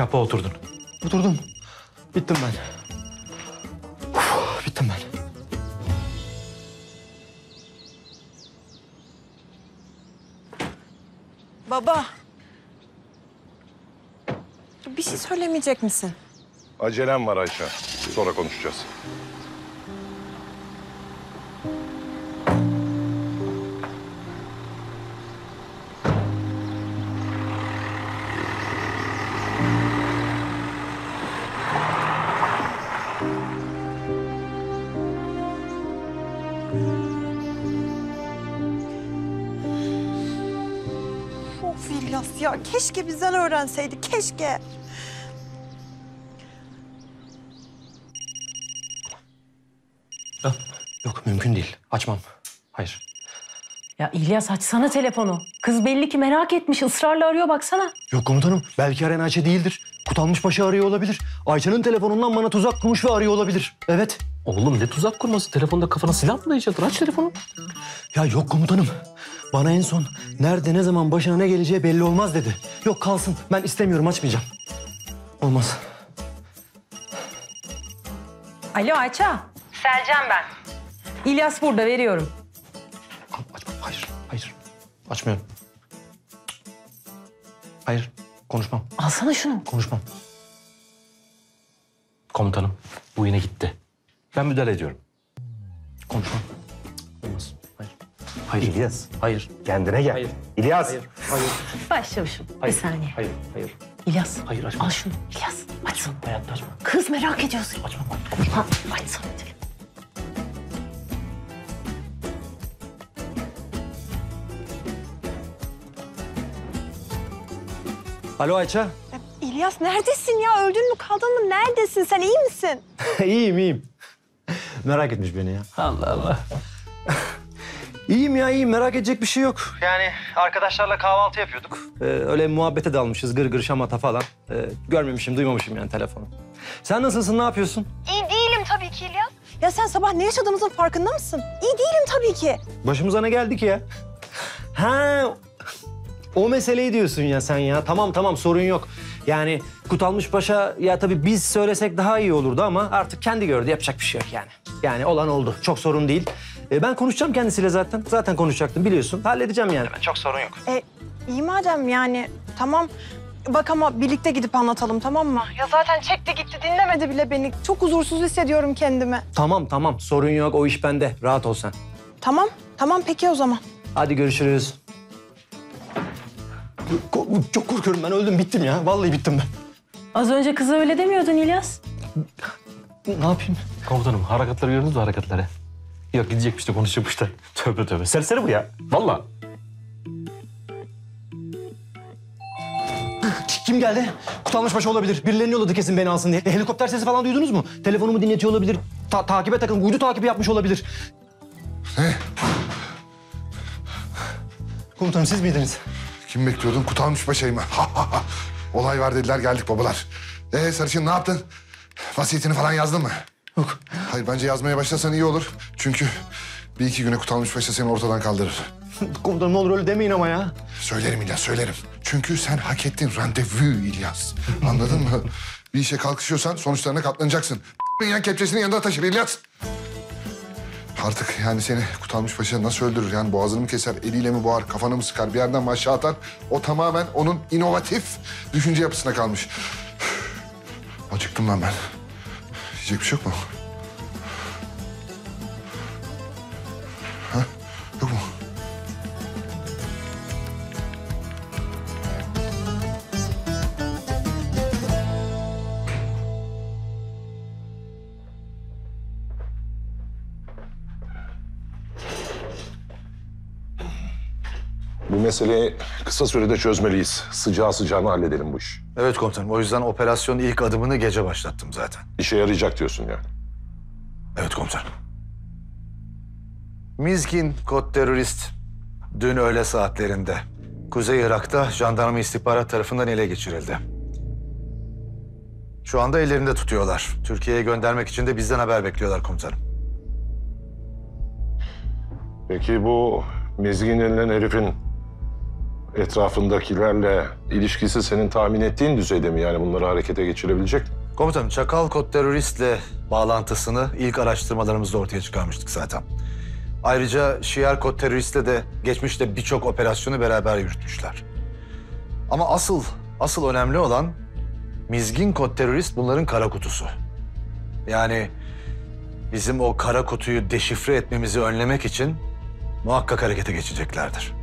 Şapa oturdun. Oturdum. Bittim ben. Uf, bittim ben. Baba. Bir şey söylemeyecek misin? Acelem var Ayşe. Sonra konuşacağız. Keşke bizden öğrenseydi keşke. Yok mümkün değil. Açmam. Hayır. Ya İlyas açsana telefonu. Kız belli ki merak etmiş. ısrarla arıyor baksana. Yok komutanım. Belki arayan Ayça değildir. Kutalmış başı arıyor olabilir. Ayça'nın telefonundan bana tuzak kurmuş ve arıyor olabilir. Evet. Oğlum ne tuzak kurması? Telefonda kafana silah mı dayayacaktır? Aç telefonu. Ya yok komutanım. Bana en son nerede ne zaman başına ne geleceği belli olmaz dedi. Yok kalsın. Ben istemiyorum açmayacağım. Olmaz. Alo Ayça. Selcan ben. İlyas burada veriyorum. Hayır. Hayır. Açmıyorum. Hayır. Konuşmam. Alsana şunu. Konuşmam. Komutanım bu yine gitti. Ben müdahale ediyorum. Konuşmam. Hayır. İlyas. Hayır. Kendine gel. Hayır. İlyas. Hayır. Hayır. Başlamışım. Bir Hayır. saniye. Hayır. Hayır. İlyas. Hayır açma. Al şunu. İlyas. Açsana. Hayatta açma. Kız merak ediyorsun. Açma. Ha, açsana. Alo Ayça. İlyas neredesin ya? Öldün mü kaldın mı? Neredesin? Sen iyi misin? iyiyim iyiyim. Merak etmiş beni ya. Allah Allah. İyiyim ya iyiyim merak edecek bir şey yok. Yani arkadaşlarla kahvaltı yapıyorduk. Ee, öyle muhabbete dalmışız gır gır şamata falan. Ee, görmemişim duymamışım yani telefonu. Sen nasılsın ne yapıyorsun? İyi değilim tabii ki İlyas. Ya sen sabah ne yaşadığımızın farkında mısın? İyi değilim tabii ki. Başımıza ne geldi ki ya? Ha o meseleyi diyorsun ya sen ya. Tamam tamam sorun yok. Yani Kutalmış Paşa ya tabii biz söylesek daha iyi olurdu ama artık kendi gördü yapacak bir şey yok yani. Yani olan oldu. Çok sorun değil. Ee, ben konuşacağım kendisiyle zaten. Zaten konuşacaktım biliyorsun. Halledeceğim yani. Ben çok sorun yok. E, iyi madem yani tamam. Bak ama birlikte gidip anlatalım tamam mı? Ya zaten çekti gitti dinlemedi bile beni. Çok huzursuz hissediyorum kendimi. Tamam tamam sorun yok o iş bende. Rahat ol sen. Tamam tamam peki o zaman. Hadi görüşürüz. Ko- Çok korkuyorum ben öldüm bittim ya. Vallahi bittim ben. Az önce kıza öyle demiyordun İlyas. Ne yapayım? Komutanım harekatları gördünüz mü harekatları? Yok gidecekmiş de konuşacakmış da. Tövbe tövbe. Serseri bu ya. Vallahi. Kim geldi? Kutalmış başı olabilir. Birilerini yolladı kesin beni alsın diye. E, helikopter sesi falan duydunuz mu? Telefonumu dinletiyor olabilir. Ta- takibe takın. Uydu takibi yapmış olabilir. Ne? Komutanım siz miydiniz? Kim bekliyordun? Kutalmış Paşa'yı mı? Olay var dediler geldik babalar. Ee Sarışın ne yaptın? Vasiyetini falan yazdın mı? Yok. Hayır bence yazmaya başlasan iyi olur. Çünkü bir iki güne Kutalmış Paşa seni ortadan kaldırır. Komutanım ne olur öyle demeyin ama ya. Söylerim İlyas söylerim. Çünkü sen hak ettin randevu İlyas. Anladın mı? Bir işe kalkışıyorsan sonuçlarına katlanacaksın. Yan kepçesini yanında taşır İlyas. Artık yani seni Kutalmış Paşa nasıl öldürür? Yani boğazını mı keser, eliyle mi boğar, kafanı mı sıkar, bir yerden mi aşağı atar? O tamamen onun inovatif düşünce yapısına kalmış. Acıktım lan ben. Mu? Ha? Yok mu? Meseleyi kısa sürede çözmeliyiz. Sıcağı sıcağına halledelim bu işi. Evet komutanım. O yüzden operasyonun ilk adımını gece başlattım zaten. İşe yarayacak diyorsun yani. Evet komutanım. Mizgin kod terörist dün öğle saatlerinde Kuzey Irak'ta jandarma istihbarat tarafından ele geçirildi. Şu anda ellerinde tutuyorlar. Türkiye'ye göndermek için de bizden haber bekliyorlar komutanım. Peki bu Mezgin denilen herifin etrafındakilerle ilişkisi senin tahmin ettiğin düzeyde mi? Yani bunları harekete geçirebilecek mi? Komutanım Çakal kod teröristle bağlantısını ilk araştırmalarımızda ortaya çıkarmıştık zaten. Ayrıca Şiar kod teröristle de geçmişte birçok operasyonu beraber yürütmüşler. Ama asıl, asıl önemli olan Mizgin kod terörist bunların kara kutusu. Yani bizim o kara kutuyu deşifre etmemizi önlemek için muhakkak harekete geçeceklerdir.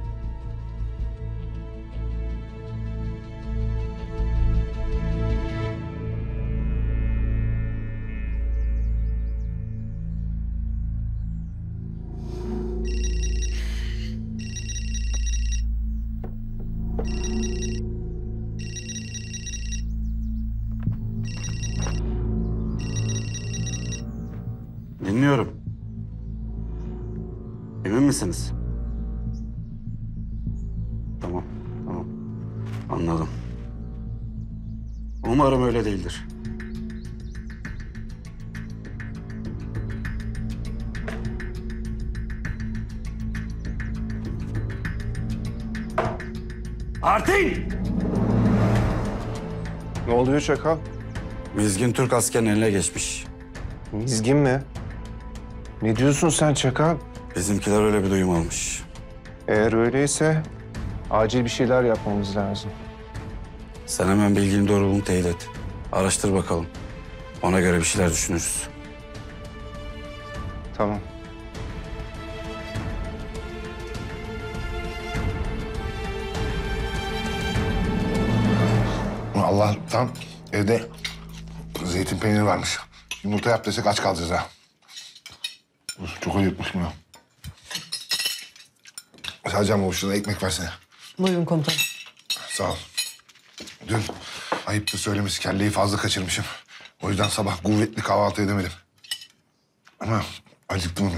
Misiniz? Tamam, tamam. Anladım. Umarım öyle değildir. Artin! Ne oluyor Çakal? Mizgin Türk askerinin eline geçmiş. Mizgin mi? Ne diyorsun sen Çakal? Bizimkiler öyle bir duyum almış. Eğer öyleyse acil bir şeyler yapmamız lazım. Sen hemen bilginin doğruluğunu teyit et. Araştır bakalım. Ona göre bir şeyler düşünürüz. Tamam. Allah'tan evde zeytin peyniri varmış. Yumurta yap desek aç kalacağız ha. Çok acıkmışım ya. Sadece ama şuna ekmek versene. Buyurun komutanım. Sağ ol. Dün ayıptır söylemesi kelleyi fazla kaçırmışım. O yüzden sabah kuvvetli kahvaltı edemedim. Ama acıktım onu.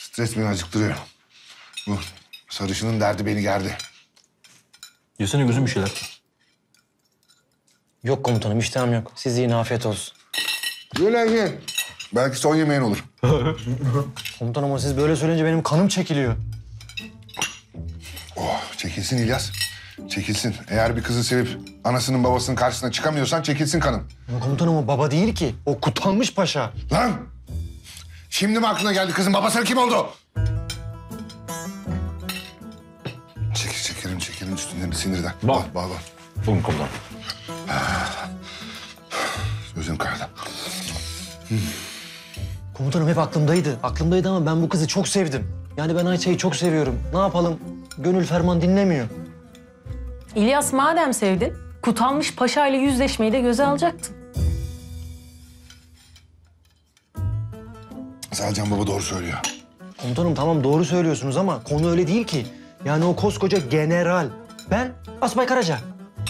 Stres beni acıktırıyor. Bu sarışının derdi beni gerdi. Yesene gözüm bir şeyler. Yok komutanım iştahım yok. Siz yiyin afiyet olsun. Lan ye. Belki son yemeğin olur. Komutanım ama siz böyle söyleyince benim kanım çekiliyor. Çekilsin İlyas. Çekilsin. Eğer bir kızı sevip anasının babasının karşısına çıkamıyorsan çekilsin kanım. Ama komutanım o baba değil ki. O kutanmış paşa. Lan! Şimdi mi aklına geldi kızın babası kim oldu? Çekil çekelim çekelim üstünden sinirden. Bak. Bak bak. Buyurun komutanım. Gözüm kaydı. Komutanım hep aklımdaydı. Aklımdaydı ama ben bu kızı çok sevdim. Yani ben Ayça'yı çok seviyorum. Ne yapalım? Gönül ferman dinlemiyor. İlyas madem sevdin, Kutalmış Paşa ile yüzleşmeyi de göze alacaktın. Selcan baba doğru söylüyor. Komutanım tamam doğru söylüyorsunuz ama konu öyle değil ki. Yani o koskoca general. Ben Asbay Karaca.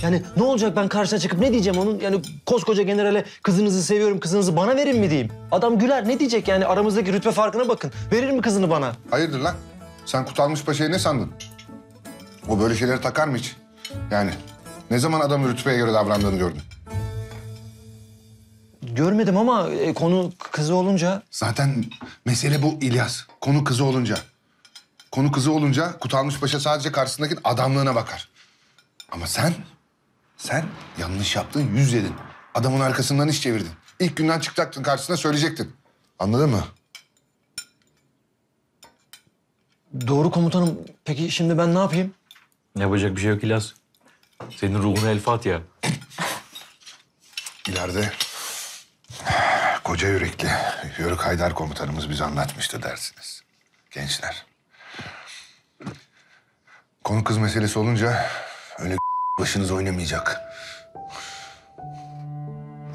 Yani ne olacak ben karşısına çıkıp ne diyeceğim onun? Yani koskoca generale kızınızı seviyorum, kızınızı bana verin mi diyeyim? Adam güler ne diyecek yani aramızdaki rütbe farkına bakın. Verir mi kızını bana? Hayırdır lan? Sen Kutalmış Paşa'yı ne sandın? O böyle şeyleri takar mı hiç? Yani ne zaman adamın rütbeye göre davrandığını gördün? Görmedim ama e, konu kızı olunca... Zaten mesele bu İlyas. Konu kızı olunca. Konu kızı olunca Kutalmış Paşa sadece karşısındaki adamlığına bakar. Ama sen, sen yanlış yaptın, yüz yedin. Adamın arkasından iş çevirdin. İlk günden çıkacaktın karşısına söyleyecektin. Anladın mı? Doğru komutanım. Peki şimdi ben ne yapayım? Yapacak bir şey yok İlyas. Senin ruhuna el Fatiha. İleride koca yürekli Yörük Haydar komutanımız bize anlatmıştı dersiniz. Gençler. Konu kız meselesi olunca öyle başınız oynamayacak.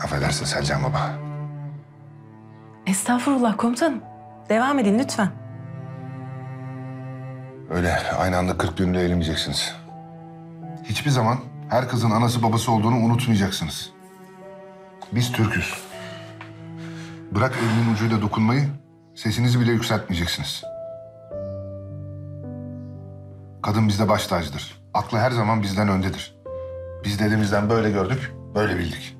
Affedersin Selcan Baba. Estağfurullah komutanım. Devam edin lütfen. Öyle aynı anda kırk düğünde eğlenmeyeceksiniz. Hiçbir zaman her kızın anası babası olduğunu unutmayacaksınız. Biz Türk'üz. Bırak elinin ucuyla dokunmayı, sesinizi bile yükseltmeyeceksiniz. Kadın bizde baş tacıdır. Aklı her zaman bizden öndedir. Biz dedemizden böyle gördük, böyle bildik.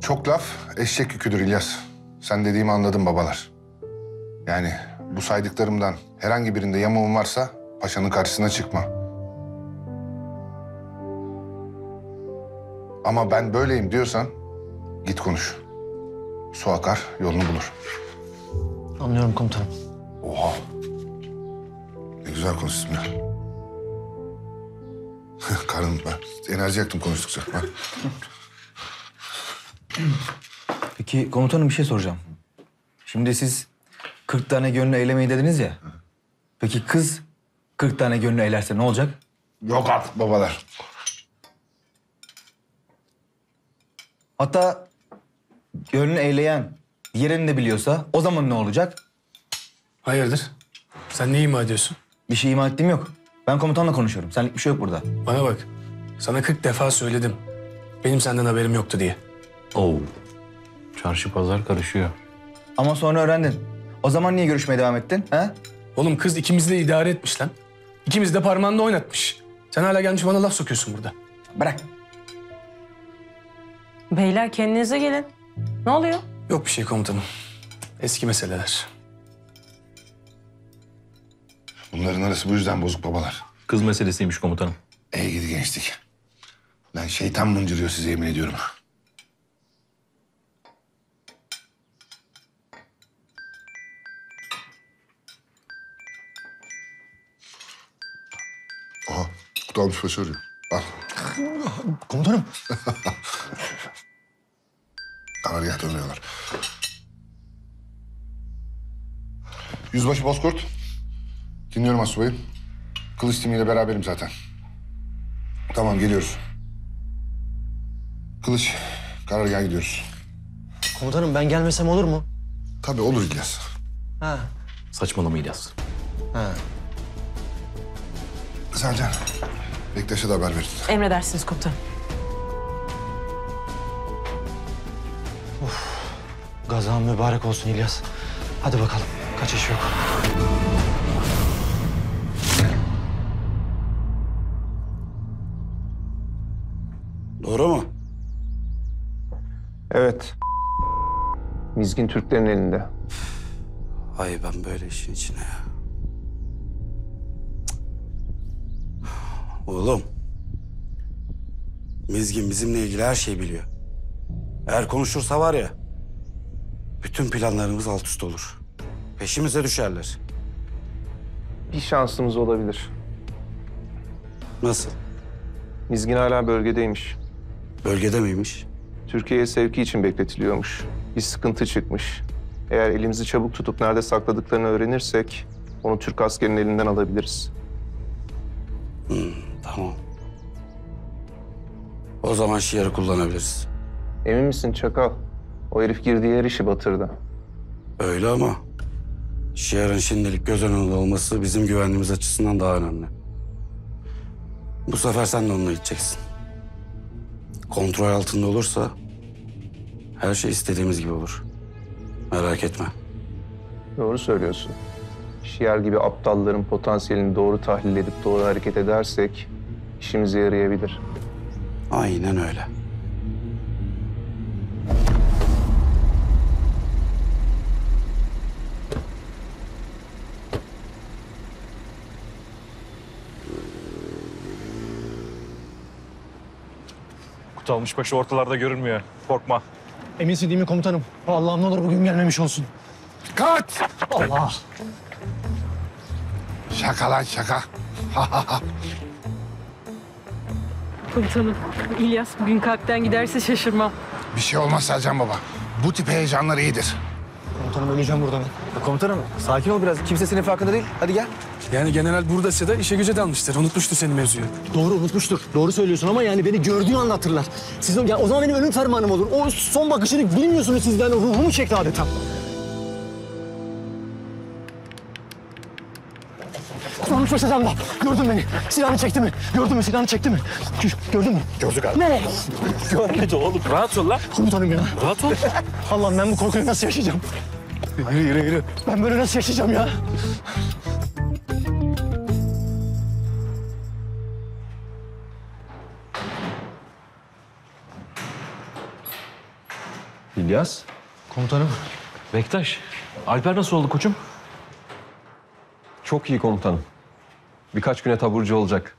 Çok laf eşek yüküdür İlyas. Sen dediğimi anladın babalar. Yani bu saydıklarımdan herhangi birinde yamuğun varsa paşanın karşısına çıkma. Ama ben böyleyim diyorsan git konuş. Su akar yolunu bulur. Anlıyorum komutanım. Oha. Ne güzel konuştun ya. Karnım ben enerji yaktım konuştukça. Ha. Peki komutanım bir şey soracağım. Şimdi siz 40 tane gönlü eylemeyi dediniz ya. Peki kız 40 tane gönlü eylerse ne olacak? Yok artık babalar. Hatta gönlünü eyleyen diğerini de biliyorsa o zaman ne olacak? Hayırdır? Sen ne ima ediyorsun? Bir şey ima ettiğim yok. Ben komutanla konuşuyorum. Senlik bir şey yok burada. Bana bak. Sana 40 defa söyledim. Benim senden haberim yoktu diye. Oo. Çarşı pazar karışıyor. Ama sonra öğrendin. O zaman niye görüşmeye devam ettin? He? Oğlum kız ikimizi de idare etmiş lan. İkimiz de parmağında oynatmış. Sen hala gelmiş bana laf sokuyorsun burada. Bırak. Beyler kendinize gelin. Ne oluyor? Yok bir şey komutanım. Eski meseleler. Bunların arası bu yüzden bozuk babalar. Kız meselesiymiş komutanım. Ey gidi gençlik. Lan şeytan mıncırıyor size yemin ediyorum. Aha, Kutalmış Paşa arıyor. Al. Komutanım. Karargah dönüyorlar. Yüzbaşı Bozkurt. Dinliyorum Asubay'ım. Kılıç timiyle beraberim zaten. Tamam geliyoruz. Kılıç, karargaha gidiyoruz. Komutanım ben gelmesem olur mu? Tabii olur İlyas. Ha. Saçmalama İlyas. Ha. Selcan, Bektaş'a da haber verin. Emredersiniz komutanım. Gazan mübarek olsun İlyas. Hadi bakalım. Kaçış yok. Doğru mu? Evet. Mizgin Türklerin elinde. Ay ben böyle işin içine ya. Oğlum. Mizgin bizimle ilgili her şeyi biliyor. Eğer konuşursa var ya... ...bütün planlarımız alt üst olur. Peşimize düşerler. Bir şansımız olabilir. Nasıl? Mizgin hala bölgedeymiş. Bölgede miymiş? Türkiye'ye sevki için bekletiliyormuş. Bir sıkıntı çıkmış. Eğer elimizi çabuk tutup nerede sakladıklarını öğrenirsek... ...onu Türk askerinin elinden alabiliriz. Hmm, tamam. O zaman şiarı kullanabiliriz. Emin misin Çakal? O herif girdiği her işi batırdı. Öyle ama... ...şiarın şimdilik göz önünde olması bizim güvenliğimiz açısından daha önemli. Bu sefer sen de onunla gideceksin. Kontrol altında olursa... ...her şey istediğimiz gibi olur. Merak etme. Doğru söylüyorsun. Şiar gibi aptalların potansiyelini doğru tahlil edip doğru hareket edersek işimize yarayabilir. Aynen öyle. Kutalmış başı ortalarda görünmüyor. Korkma. Eminsin değil mi komutanım? Allah'ım ne olur bugün gelmemiş olsun. Dikkat! Allah! Şaka lan şaka. Komutanım, İlyas bugün kalpten giderse şaşırmam. Bir şey olmaz Selcan Baba. Bu tip heyecanlar iyidir. Komutanım öleceğim burada ben. Komutanım sakin ol biraz. Kimse senin farkında değil. Hadi gel. Yani general buradaysa da işe güce dalmıştır. Unutmuştur senin mevzuyu. Doğru unutmuştur. Doğru söylüyorsun ama yani beni gördüğü an hatırlar. Siz o, ya o zaman benim ölüm fermanım olur. O son bakışını bilmiyorsunuz sizden. Ruhumu çekti adeta. Sonuç başlayacağım da. Gördün beni. Silahını çekti mi? Gördün mü silahını çekti mi? Gö- Gördün mü? Gördük abi. Ne? Görmedi oğlum. Rahat ol lan. Komutanım ya. Rahat ol. Allah'ım ben bu korkuyu nasıl yaşayacağım? Yürü yürü yürü. Ben böyle nasıl yaşayacağım ya? İlyas. Komutanım. Bektaş. Alper nasıl oldu koçum? Çok iyi komutanım. Birkaç güne taburcu olacak.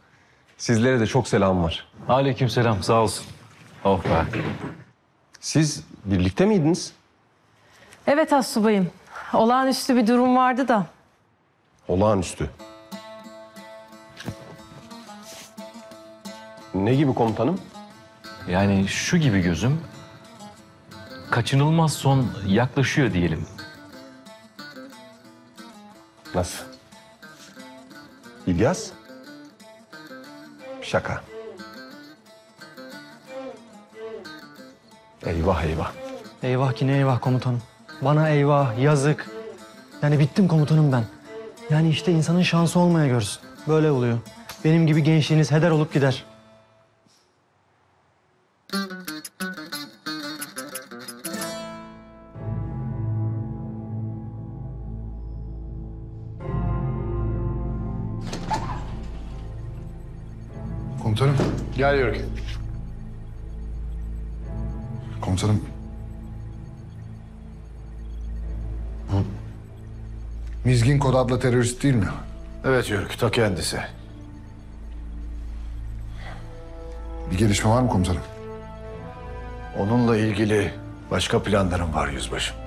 Sizlere de çok selam var. Aleyküm selam. Sağ olsun. Oh be. Siz birlikte miydiniz? Evet astsubayım. Olağanüstü bir durum vardı da. Olağanüstü. Ne gibi komutanım? Yani şu gibi gözüm. Kaçınılmaz son yaklaşıyor diyelim. Nasıl? İlyas? Şaka. Eyvah eyvah. Eyvah ki ne eyvah komutanım. Bana eyvah, yazık. Yani bittim komutanım ben. Yani işte insanın şansı olmaya görsün. Böyle oluyor. Benim gibi gençliğiniz heder olup gider. Gel Yörük. Komutanım. Bu Mizgin Kod adlı terörist değil mi? Evet Yörük, ta kendisi. Bir gelişme var mı komutanım? Onunla ilgili başka planlarım var yüzbaşım.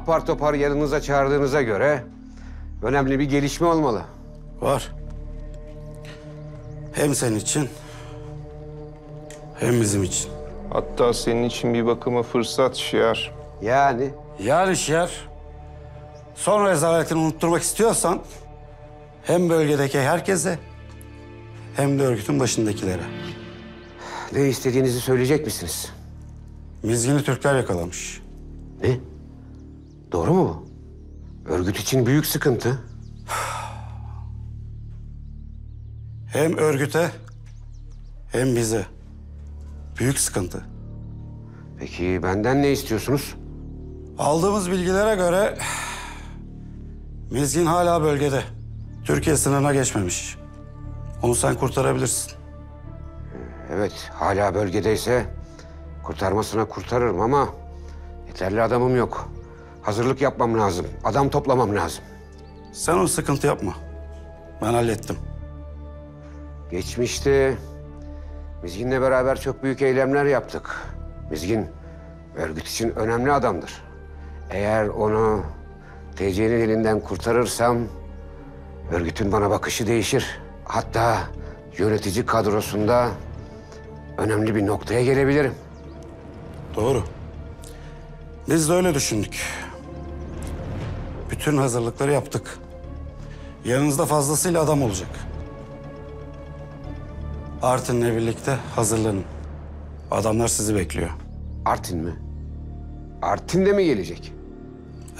Apar topar yanınıza çağırdığınıza göre önemli bir gelişme olmalı. Var. Hem senin için hem bizim için. Hatta senin için bir bakıma fırsat şiar. Yani? Yani şiar. Son rezaletini unutturmak istiyorsan hem bölgedeki herkese hem de örgütün başındakilere. Ne istediğinizi söyleyecek misiniz? Mizgini Türkler yakalamış. Ne? Doğru mu bu? Örgüt için büyük sıkıntı. Hem örgüte hem bize. Büyük sıkıntı. Peki benden ne istiyorsunuz? Aldığımız bilgilere göre Mizgin hala bölgede. Türkiye sınırına geçmemiş. Onu sen kurtarabilirsin. Evet, hala bölgedeyse kurtarmasına kurtarırım ama yeterli adamım yok. Hazırlık yapmam lazım. Adam toplamam lazım. Sen o sıkıntı yapma. Ben hallettim. Geçmişte Mizgin'le beraber çok büyük eylemler yaptık. Mizgin örgüt için önemli adamdır. Eğer onu TC'nin elinden kurtarırsam örgütün bana bakışı değişir. Hatta yönetici kadrosunda önemli bir noktaya gelebilirim. Doğru. Biz de öyle düşündük. Bütün hazırlıkları yaptık. Yanınızda fazlasıyla adam olacak. Artin'le birlikte hazırlanın. Adamlar sizi bekliyor. Artin mi? Artin de mi gelecek?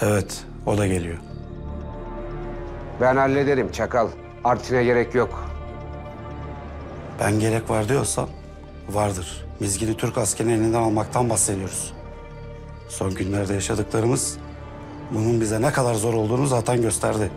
Evet, o da geliyor. Ben hallederim Çakal. Artin'e gerek yok. Ben gerek var diyorsam vardır. Mizgini Türk askerinin elinden almaktan bahsediyoruz. Son günlerde yaşadıklarımız bunun bize ne kadar zor olduğunu zaten gösterdi.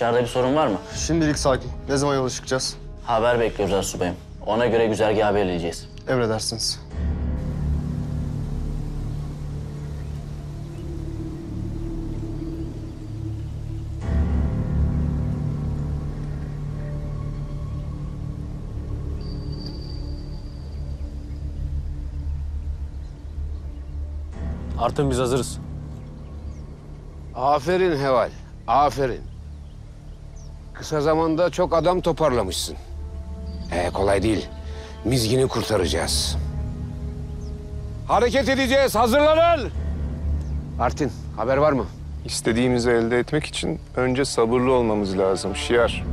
Dışarıda bir sorun var mı? Şimdilik sakin. Ne zaman yola çıkacağız? Haber bekliyoruz Asubayım. Ona göre güzergahı belirleyeceğiz. Emredersiniz. Artın biz hazırız. Aferin Heval, aferin. Kısa zamanda çok adam toparlamışsın. Ee, kolay değil. Mizgini kurtaracağız. Hareket edeceğiz, hazırlanın! Artin, haber var mı? İstediğimizi elde etmek için önce sabırlı olmamız lazım Şiar.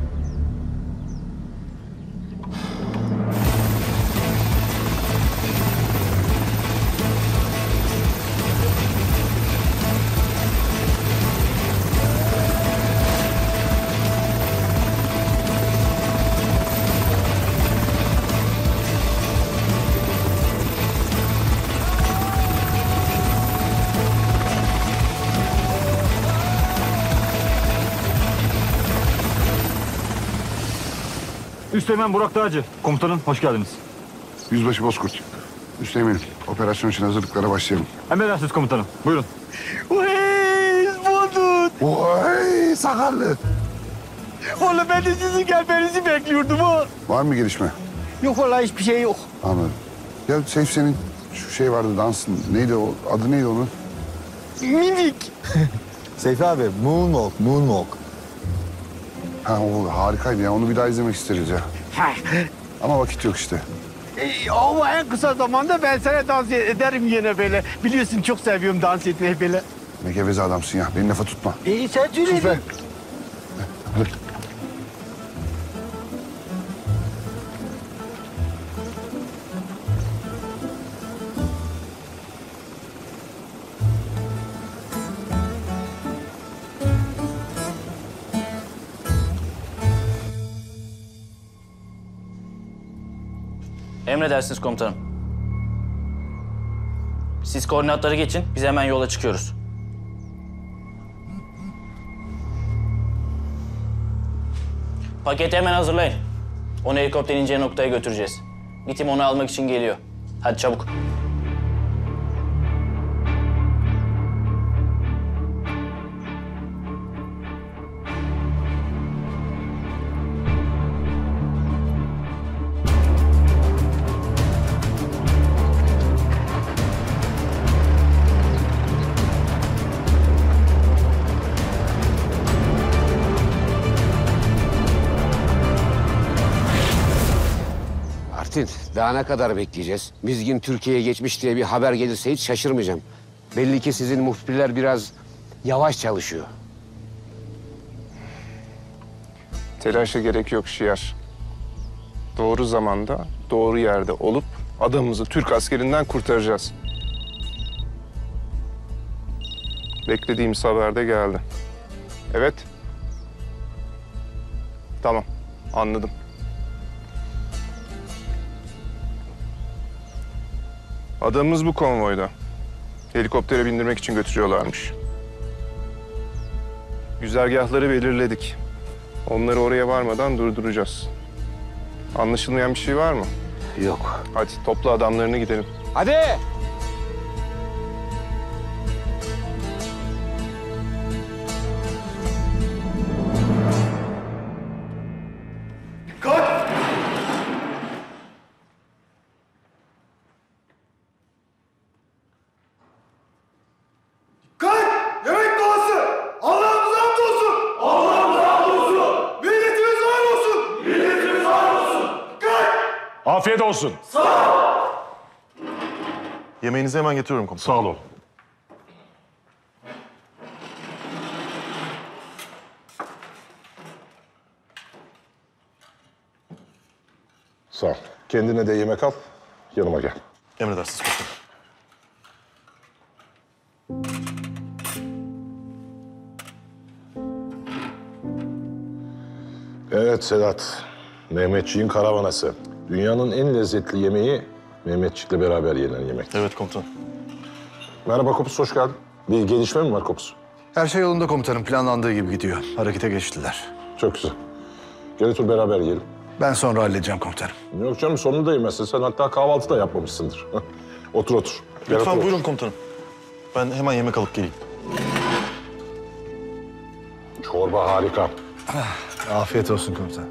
Üsteğmen Burak Dağcı. Komutanım hoş geldiniz. Yüzbaşı Bozkurt. Üsteğmenim, operasyon için hazırlıklara başlayalım. Emredersiniz komutanım. Buyurun. Vay sakallı. Vallahi ben de sizin gelmenizi bekliyordum ha. Var mı gelişme? Yok vallahi hiçbir şey yok. Anladım. Ya Seyf senin şu şey vardı dansın. Neydi o? Adı neydi onun? Mimik. Seyfi abi, Moonwalk, Moonwalk. Ha o harikaydı ya. Onu bir daha izlemek isteriz ya. Ama vakit yok işte. Ama en kısa zamanda ben sana dans ederim yine böyle. Biliyorsun çok seviyorum dans etmeyi böyle. Ne geveze adamsın ya. Beni lafa tutma. İyi sen söyle. Hadi. Emredersiniz komutanım. Siz koordinatları geçin, biz hemen yola çıkıyoruz. Paketi hemen hazırlayın. Onu helikopterin ineceği noktaya götüreceğiz. Bir tim onu almak için geliyor. Hadi çabuk. Daha ne kadar bekleyeceğiz? Mizgin Türkiye'ye geçmiş diye bir haber gelirse hiç şaşırmayacağım. Belli ki sizin muhbirler biraz yavaş çalışıyor. Telaşa gerek yok Şiar. Doğru zamanda, doğru yerde olup adamımızı Türk askerinden kurtaracağız. Beklediğimiz haber de geldi. Evet. Tamam, anladım. Adamımız bu konvoyda. Helikoptere bindirmek için götürüyorlarmış. Güzergahları belirledik. Onları oraya varmadan durduracağız. Anlaşılmayan bir şey var mı? Yok. Hadi topla adamlarını gidelim. Hadi! Yemeğinizi hemen getiriyorum komutanım. Sağ olun. Sağ ol. Kendine de yemek al. Yanıma gel. Emredersiniz komutanım. Evet Sedat. Mehmetçiğin karavanası. Dünyanın en lezzetli yemeği Mehmetçik'le beraber yenen yemek. Evet komutanım. Merhaba Kopuz, hoş geldin. Bir gelişme mi var Kopuz? Her şey yolunda komutanım. Planlandığı gibi gidiyor. Harekete geçtiler. Çok güzel. Gel otur beraber yiyelim. Ben sonra halledeceğim komutanım. Yok canım sonunu da yemezsin. Sen hatta kahvaltı da yapmamışsındır. otur otur. Gel Lütfen otur, buyurun otur. komutanım. Ben hemen yemek alıp geleyim. Çorba harika. Afiyet olsun komutanım.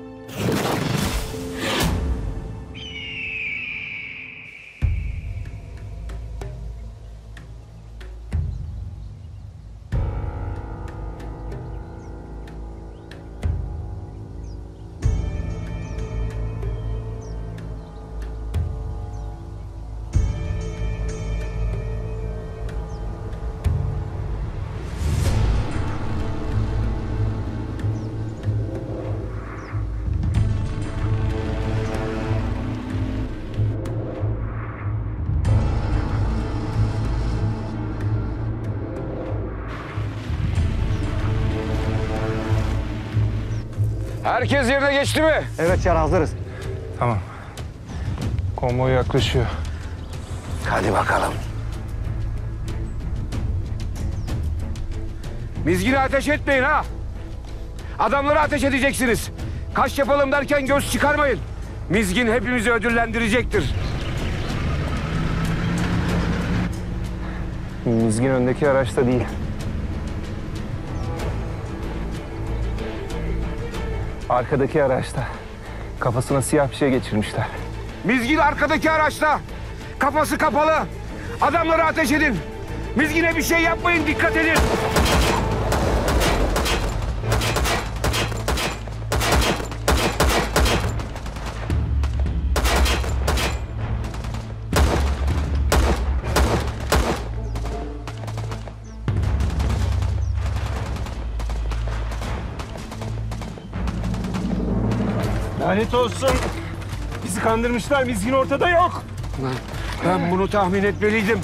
Herkes yerine geçti mi? Evet Çağrı hazırız. Tamam. Konvoy yaklaşıyor. Hadi bakalım. Mizgine ateş etmeyin ha. Adamları ateş edeceksiniz. Kaç yapalım derken göz çıkarmayın. Mizgin hepimizi ödüllendirecektir. Mizgin öndeki araçta değil. Arkadaki araçta. Kafasına siyah bir şey geçirmişler. Mizgin arkadaki araçta. Kafası kapalı. Adamları ateş edin. Mizgine bir şey yapmayın dikkat edin. Lanet olsun. Bizi kandırmışlar. Mizgin ortada yok. Ben bunu tahmin etmeliydim.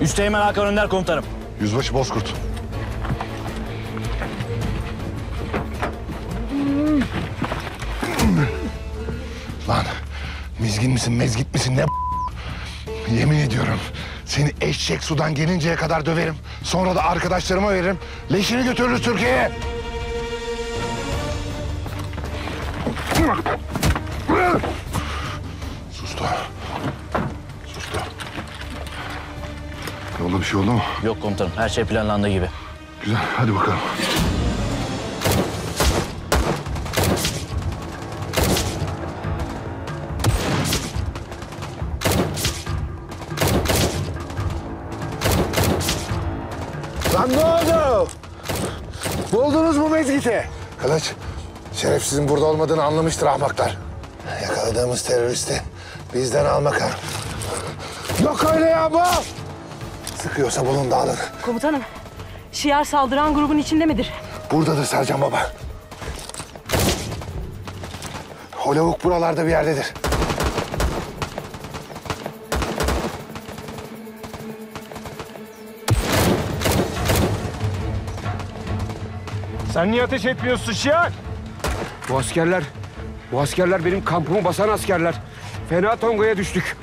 Üsteğmen Hakan Önder komutanım. Yüzbaşı Bozkurt. Mizgin misin mezgit misin ne Yemin ediyorum seni eşek sudan gelinceye kadar döverim. Sonra da arkadaşlarıma veririm. Leşini götürürüz Türkiye'ye. Sustu. Sustu. Yolda bir şey oldu mu? Yok komutanım. Her şey planlandığı gibi. Güzel hadi bakalım. Lan ne oldu? Buldunuz mu Mezgit'i? Kılıç, şerefsizin burada olmadığını anlamıştır ahmaklar. Yakaladığımız teröristi bizden almak ha. Yok öyle ya bu. Sıkıyorsa bulun da alın. Komutanım, Şiar saldıran grubun içinde midir? Buradadır Sercan Baba. O lavuk buralarda bir yerdedir. Sen niye ateş etmiyorsun Şiar? Bu askerler, bu askerler benim kampımı basan askerler. Fena tongaya düştük.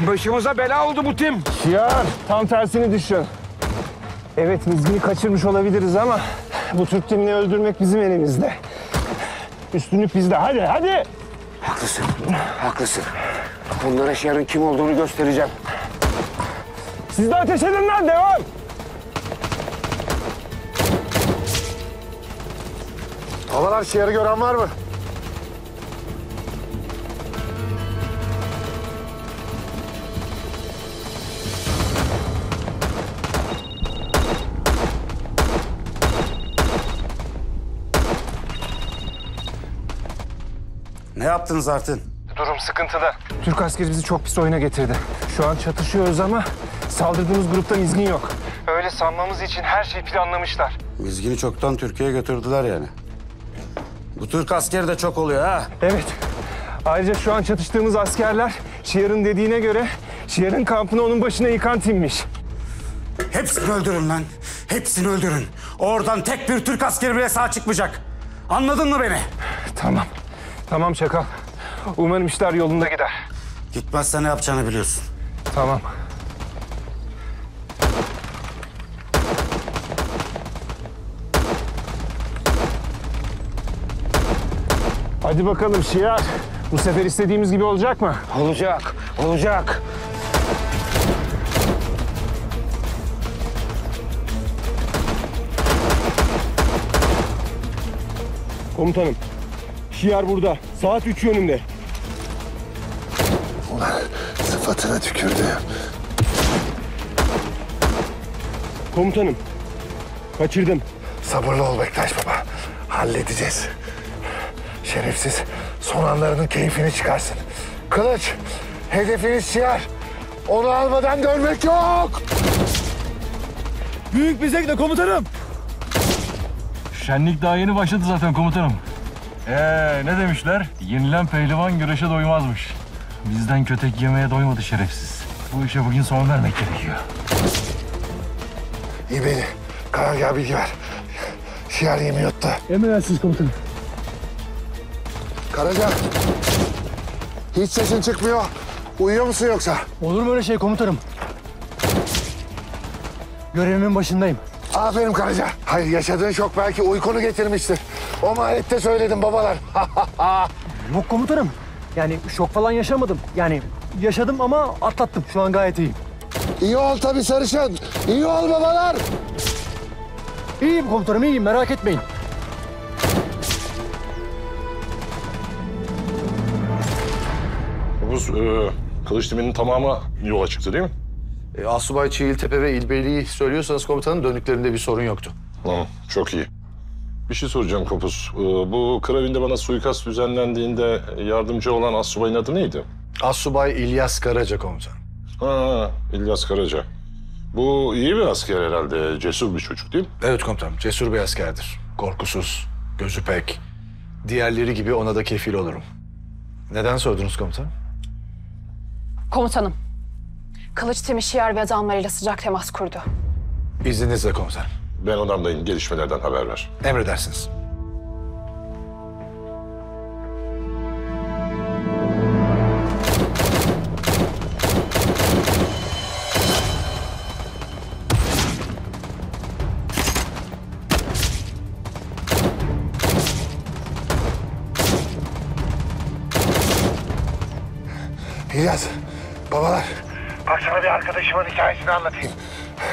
Başımıza bela oldu bu tim. Şiar tam tersini düşün. Evet Mizgin'i kaçırmış olabiliriz ama bu Türk timini öldürmek bizim elimizde. Üstünlük bizde. Hadi hadi. Haklısın, haklısın. Onlara Şiar'ın kim olduğunu göstereceğim. Siz de ateş edin lan devam. Havalar şiarı gören var mı? Ne yaptınız Artin? Durum sıkıntıda. Türk askeri bizi çok pis oyuna getirdi. Şu an çatışıyoruz ama saldırdığımız grupta Mizgin yok. Öyle sanmamız için her şeyi planlamışlar. Mizgin'i çoktan Türkiye'ye götürdüler yani. Bu Türk askeri de çok oluyor ha. Evet. Ayrıca şu an çatıştığımız askerler Şiar'ın dediğine göre Şiar'ın kampını onun başına yıkan timmiş. Hepsini öldürün lan. Hepsini öldürün. Oradan tek bir Türk askeri bile sağ çıkmayacak. Anladın mı beni? Tamam. Tamam Çakal. Umarım işler yolunda gider. Gitmezse ne yapacağını biliyorsun. Tamam. Hadi bakalım Şiar. Bu sefer istediğimiz gibi olacak mı? Olacak, olacak. Komutanım. Şiar burada. Saat 3 yönünde. Ulan sıfatına tükürdü. Komutanım. Kaçırdım. Sabırlı ol Bektaş Baba. Halledeceğiz. Şerefsiz son anlarının keyfini çıkarsın. Kılıç, hedefiniz şiar. Onu almadan dönmek yok. Büyük bir zevkle komutanım. Şenlik daha yeni başladı zaten komutanım. Ee ne demişler? Yenilen pehlivan güreşe doymazmış. Bizden kötek yemeye doymadı şerefsiz. Bu işe bugün son vermek gerekiyor. İyi beni. Karargah bilgi ver. Şiar yemi yuttu. Emredersiniz komutanım. Karaca. Hiç sesin çıkmıyor. Uyuyor musun yoksa? Olur mu öyle şey komutanım? Görevimin başındayım. Aferin Karaca. Hayır yaşadığın şok belki uykunu getirmiştir. O mahallette söyledim babalar. Yok komutanım. Yani şok falan yaşamadım. Yani yaşadım ama atlattım. Şu an gayet iyiyim. İyi ol tabii sarışın. İyi ol babalar. İyiyim komutanım iyiyim merak etmeyin. Bu e, kılıç timinin tamamı yola çıktı değil mi? E, Asubay Çiğiltepe ve İlbeyli'yi söylüyorsanız komutanım dönüklerinde bir sorun yoktu. Hı, çok iyi. Bir şey soracağım Kopuz. Ee, bu Kravin'de bana suikast düzenlendiğinde yardımcı olan astsubayın adı neydi? Asubay İlyas Karaca komutanım. Ha, İlyas Karaca. Bu iyi bir asker herhalde, cesur bir çocuk değil mi? Evet komutanım cesur bir askerdir. Korkusuz, gözü pek. Diğerleri gibi ona da kefil olurum. Neden sordunuz komutanım? Komutanım. Kılıç Timi Şiar ve adamlarıyla sıcak temas kurdu. İzninizle komutanım. Ben odamdayım, gelişmelerden haber ver. Emredersiniz.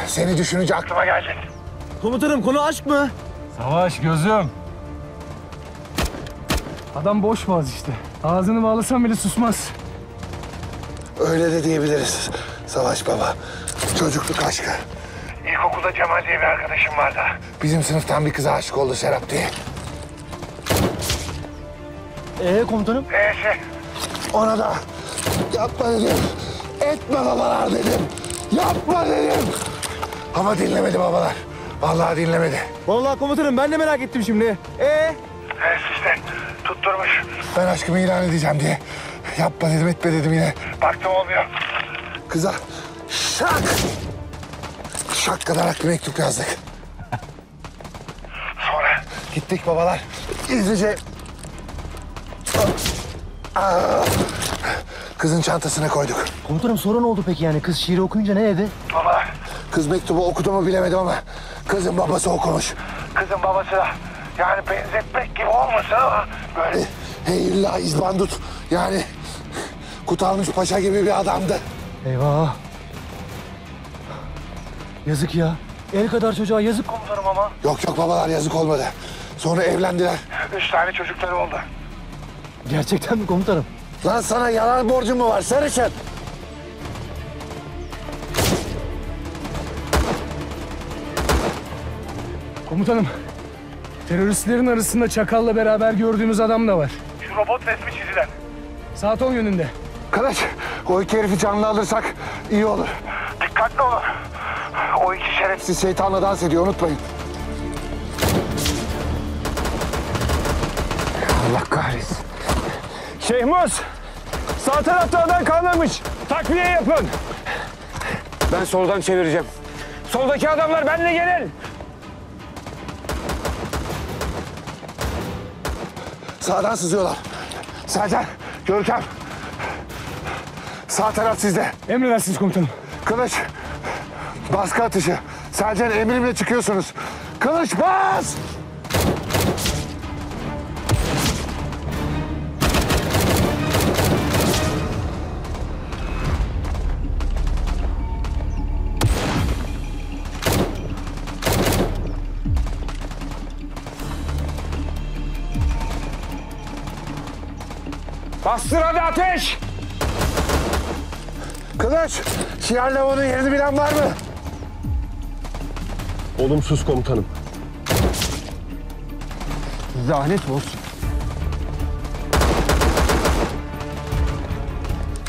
Seni düşününce aklıma geldi. Komutanım konu aşk mı? Savaş gözüm. Adam boş boğaz işte. Ağzını bağlasam bile susmaz. Öyle de diyebiliriz. Savaş baba. Çocukluk aşkı. İlkokulda Cemal diye bir arkadaşım vardı. Bizim sınıftan bir kıza aşık oldu Serap diye. Ee komutanım? Eee Ona da yapma dedim. Etme babalar dedim. Yapma dedim. Ama dinlemedi babalar. Vallahi dinlemedi. Vallahi komutanım ben de merak ettim şimdi. Ee? Evet işte tutturmuş. Ben aşkımı ilan edeceğim diye. Yapma dedim etme dedim yine. Baktım olmuyor. Kıza şak. Şak kadar bir mektup yazdık. Sonra Gittik babalar. Gizlice... Aa, Kızın çantasına koyduk. Komutanım sonra ne oldu peki yani? Kız şiiri okuyunca ne dedi? Baba. Kız mektubu okudu mu bilemedim ama kızın babası okumuş. Kızın babası da yani benzetmek gibi olmasın ama böyle heyilla izbandut yani Kutalmış Paşa gibi bir adamdı. Eyvah. Yazık ya. El kadar çocuğa yazık komutanım ama. Yok yok babalar yazık olmadı. Sonra evlendiler. Üç tane çocukları oldu. Gerçekten mi komutanım? Lan sana yalan borcum mu var sarışın? Komutanım, teröristlerin arasında Çakal'la beraber gördüğümüz adam da var. Şu robot resmi çizilen. Saat 10 yönünde. Kılıç o iki herifi canlı alırsak iyi olur. Dikkatli olun. O iki şerefsiz şeytanla dans ediyor unutmayın. Allah kahretsin. Şehmuz, sağ tarafta adam kalmamış. Takviye yapın. Ben soldan çevireceğim. Soldaki adamlar benimle gelin. Sağdan sızıyorlar. Sercan, Görkem. Sağ taraf sizde. Emredersiniz komutanım. Kılıç, baskı atışı. Sercan emrimle çıkıyorsunuz. Kılıç bas! Bastır hadi ateş. Kılıç, şiar lavabonun yerini bilen var mı? Olumsuz komutanım. Lanet olsun.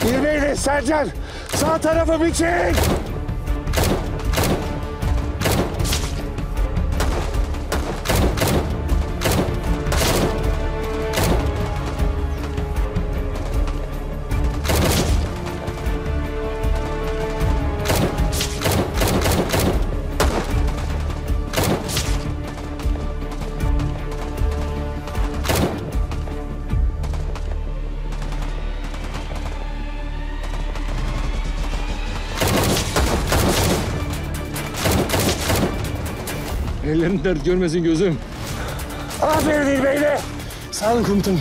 Girmeyin Sercan. Sağ tarafı bir Ellerin dert görmesin gözüm. Aferin İlbeyli. Sağ olun komutanım.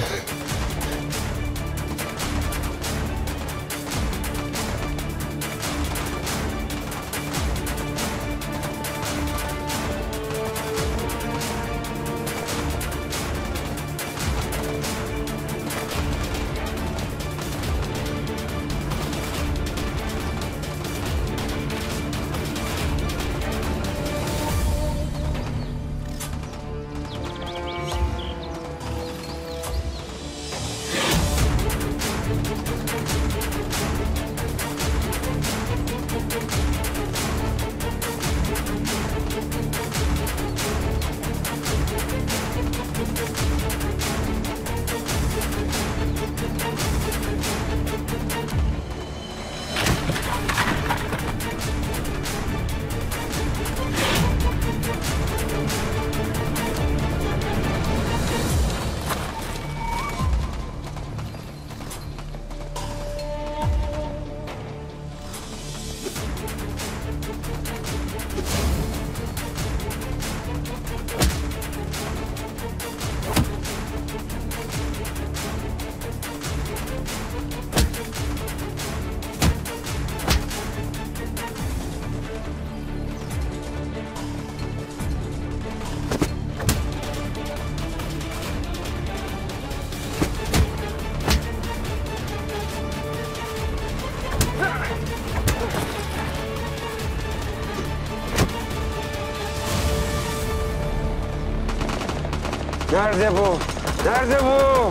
Nerede bu? Nerede bu?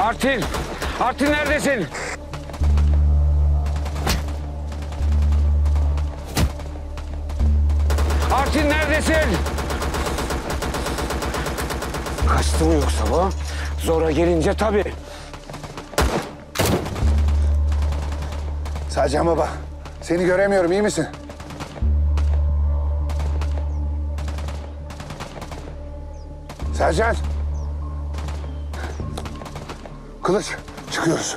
Artin, Artin neredesin? Artin neredesin? Kaçtı mı yoksa bu? Zora gelince tabii. Sercan baba, seni göremiyorum iyi misin? Sercan. Kılıç çıkıyoruz.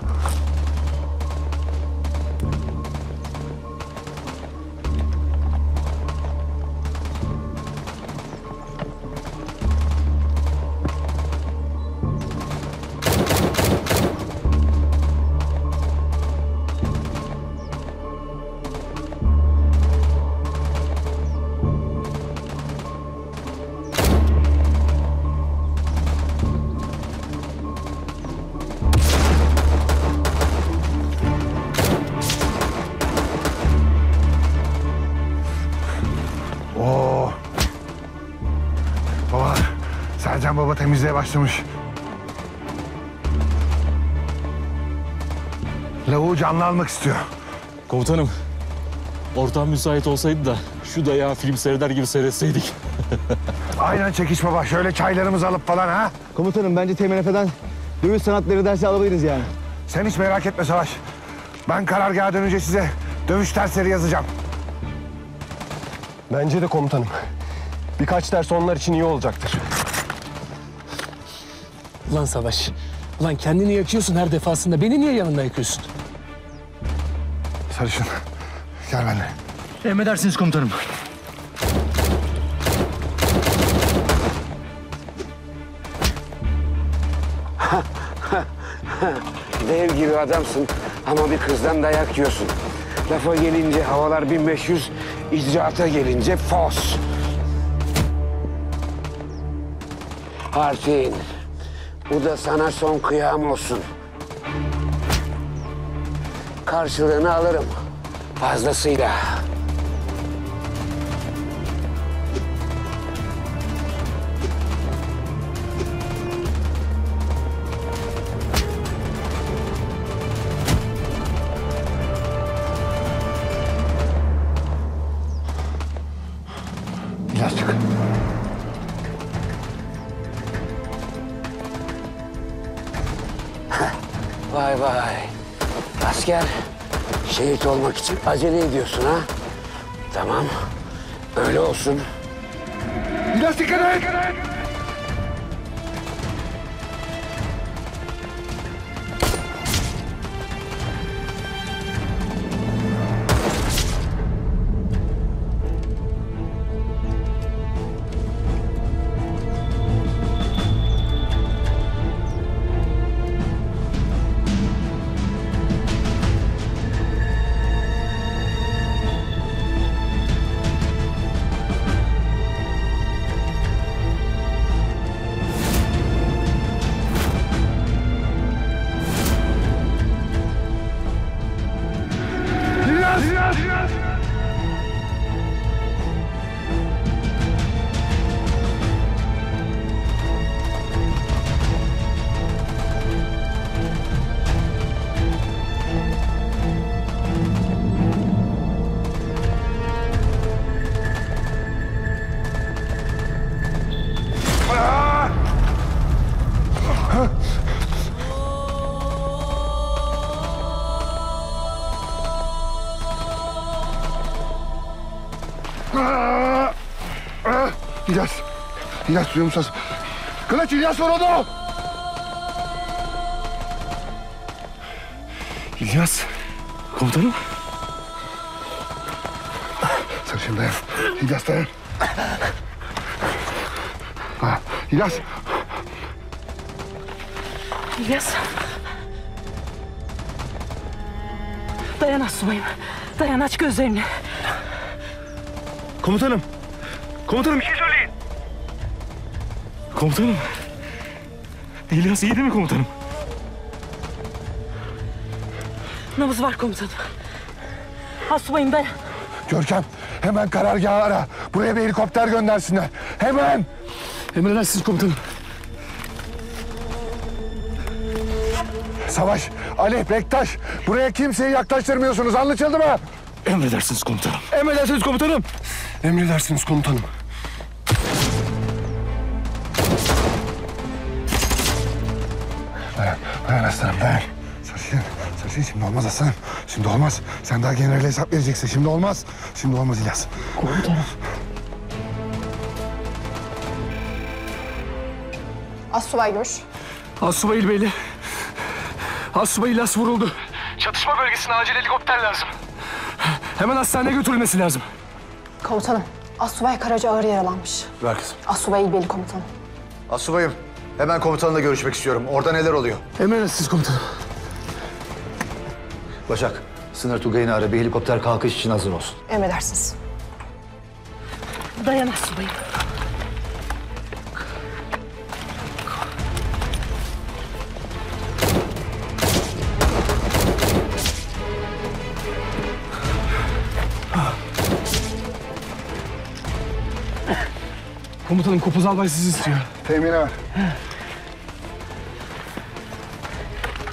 Temizliğe başlamış. Lavuğu canlı almak istiyor. Komutanım, ortam müsait olsaydı da şu dayağı film seyreder gibi seyretseydik. Aynen çekiş baba. Şöyle çaylarımızı alıp falan ha. Komutanım bence TMNF'den dövüş sanatları dersi alabiliriz yani. Sen hiç merak etme Savaş. Ben karargaha dönünce size dövüş dersleri yazacağım. Bence de komutanım. Birkaç ders onlar için iyi olacaktır. Ulan Savaş. Ulan kendini yakıyorsun her defasında. Beni niye yanında yakıyorsun? Sarışın. Gel benimle. Emredersiniz komutanım. Dev gibi adamsın ama bir kızdan dayak yiyorsun. Lafa gelince havalar 1500, icraata gelince fos. Artin, bu da sana son kıyam olsun. Karşılığını alırım. Fazlasıyla. Şehit olmak için acele ediyorsun ha? Tamam, öyle olsun. İlyas dikkat et. İlyas duyuyor musun? Kılıç İlyas var onu. İlyas. Komutanım. Sarışın dayan. İlyas dayan. Ha, İlyas. İlyas. Dayan Asumay'ım. Dayan aç gözlerini. Komutanım. Komutanım bir şey söyleyin. Komutanım. İlyas iyi değil mi komutanım? Nabız var komutanım. Asumay'ım dayan. Görkem hemen karargahı ara. Buraya bir helikopter göndersinler. Hemen. Emredersiniz komutanım. Savaş, Ali, Bektaş. Buraya kimseyi yaklaştırmıyorsunuz. Anlaşıldı mı? Emredersiniz komutanım. Emredersiniz komutanım. Emredersiniz komutanım. Sarışın şimdi olmaz aslanım. Şimdi olmaz. Sen daha generale hesap vereceksin. Şimdi olmaz. Şimdi olmaz İlyas. Komutanım. Assubay Gür. Asubay İlbeyli. Asubay İlyas vuruldu. Çatışma bölgesine acil helikopter lazım. Hemen hastaneye götürülmesi lazım. Komutanım. Assubay Karaca ağır yaralanmış. Ver kızım. Assubay İlbeli komutanım. Asubayım, hemen komutanla görüşmek istiyorum. Orada neler oluyor? Emredersiniz komutanım. Başak, sınır Tugay'ını ara. Bir helikopter kalkış için hazır olsun. Emredersiniz. Dayan Asubay'ım. Komutanım Kopuz Albay sizi istiyor. Temini ver.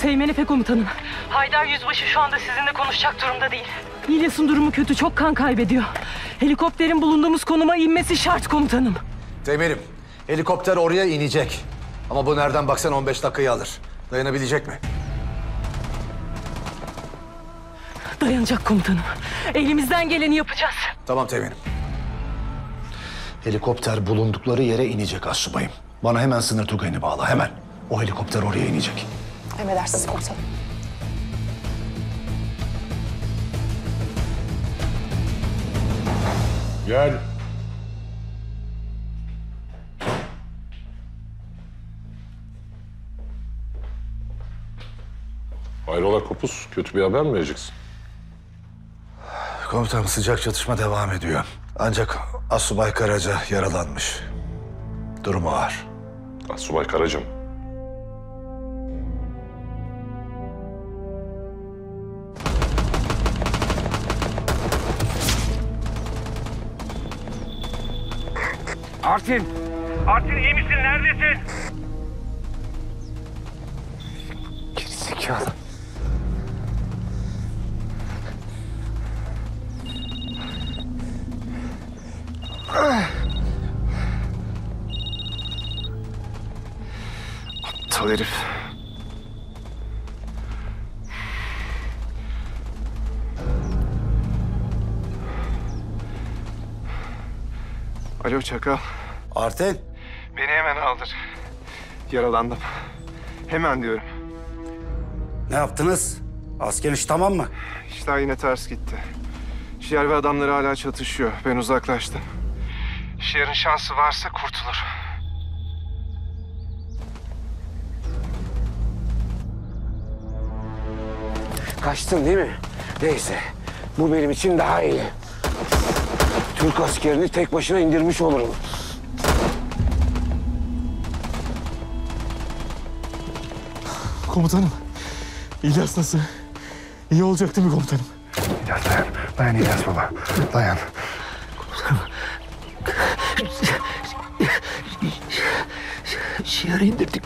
Teğmen komutanım. Haydar Yüzbaşı şu anda sizinle konuşacak durumda değil. İlyas'ın durumu kötü, çok kan kaybediyor. Helikopterin bulunduğumuz konuma inmesi şart komutanım. Teğmenim, helikopter oraya inecek. Ama bu nereden baksan 15 dakikayı alır. Dayanabilecek mi? Dayanacak komutanım. Elimizden geleni yapacağız. Tamam teğmenim. Helikopter bulundukları yere inecek astsubayım. Bana hemen sınır Tugay'ını bağla, hemen. O helikopter oraya inecek. Emredersiniz komutanım. Gel. Hayrola Kopuz, kötü bir haber mi vereceksin? Komutanım sıcak çatışma devam ediyor. Ancak Asubay Karaca yaralanmış. Durumu ağır. Asubay Karacım. Artin! Artin iyi misin? Neredesin? Gerizekalı. Aptal herif. Alo Çakal. Artel. Beni hemen aldır. Yaralandım. Hemen diyorum. Ne yaptınız? Asker iş tamam mı? İşler yine ters gitti. Şiar ve adamları hala çatışıyor. Ben uzaklaştım. Şiar'ın şansı varsa kurtulur. Kaçtın değil mi? Neyse. Bu benim için daha iyi. Türk askerini tek başına indirmiş olurum. Komutanım. İlyas nasıl? İyi olacak değil mi komutanım? İlyas dayan. Dayan İlyas baba. Dayan. Şiarı indirdik.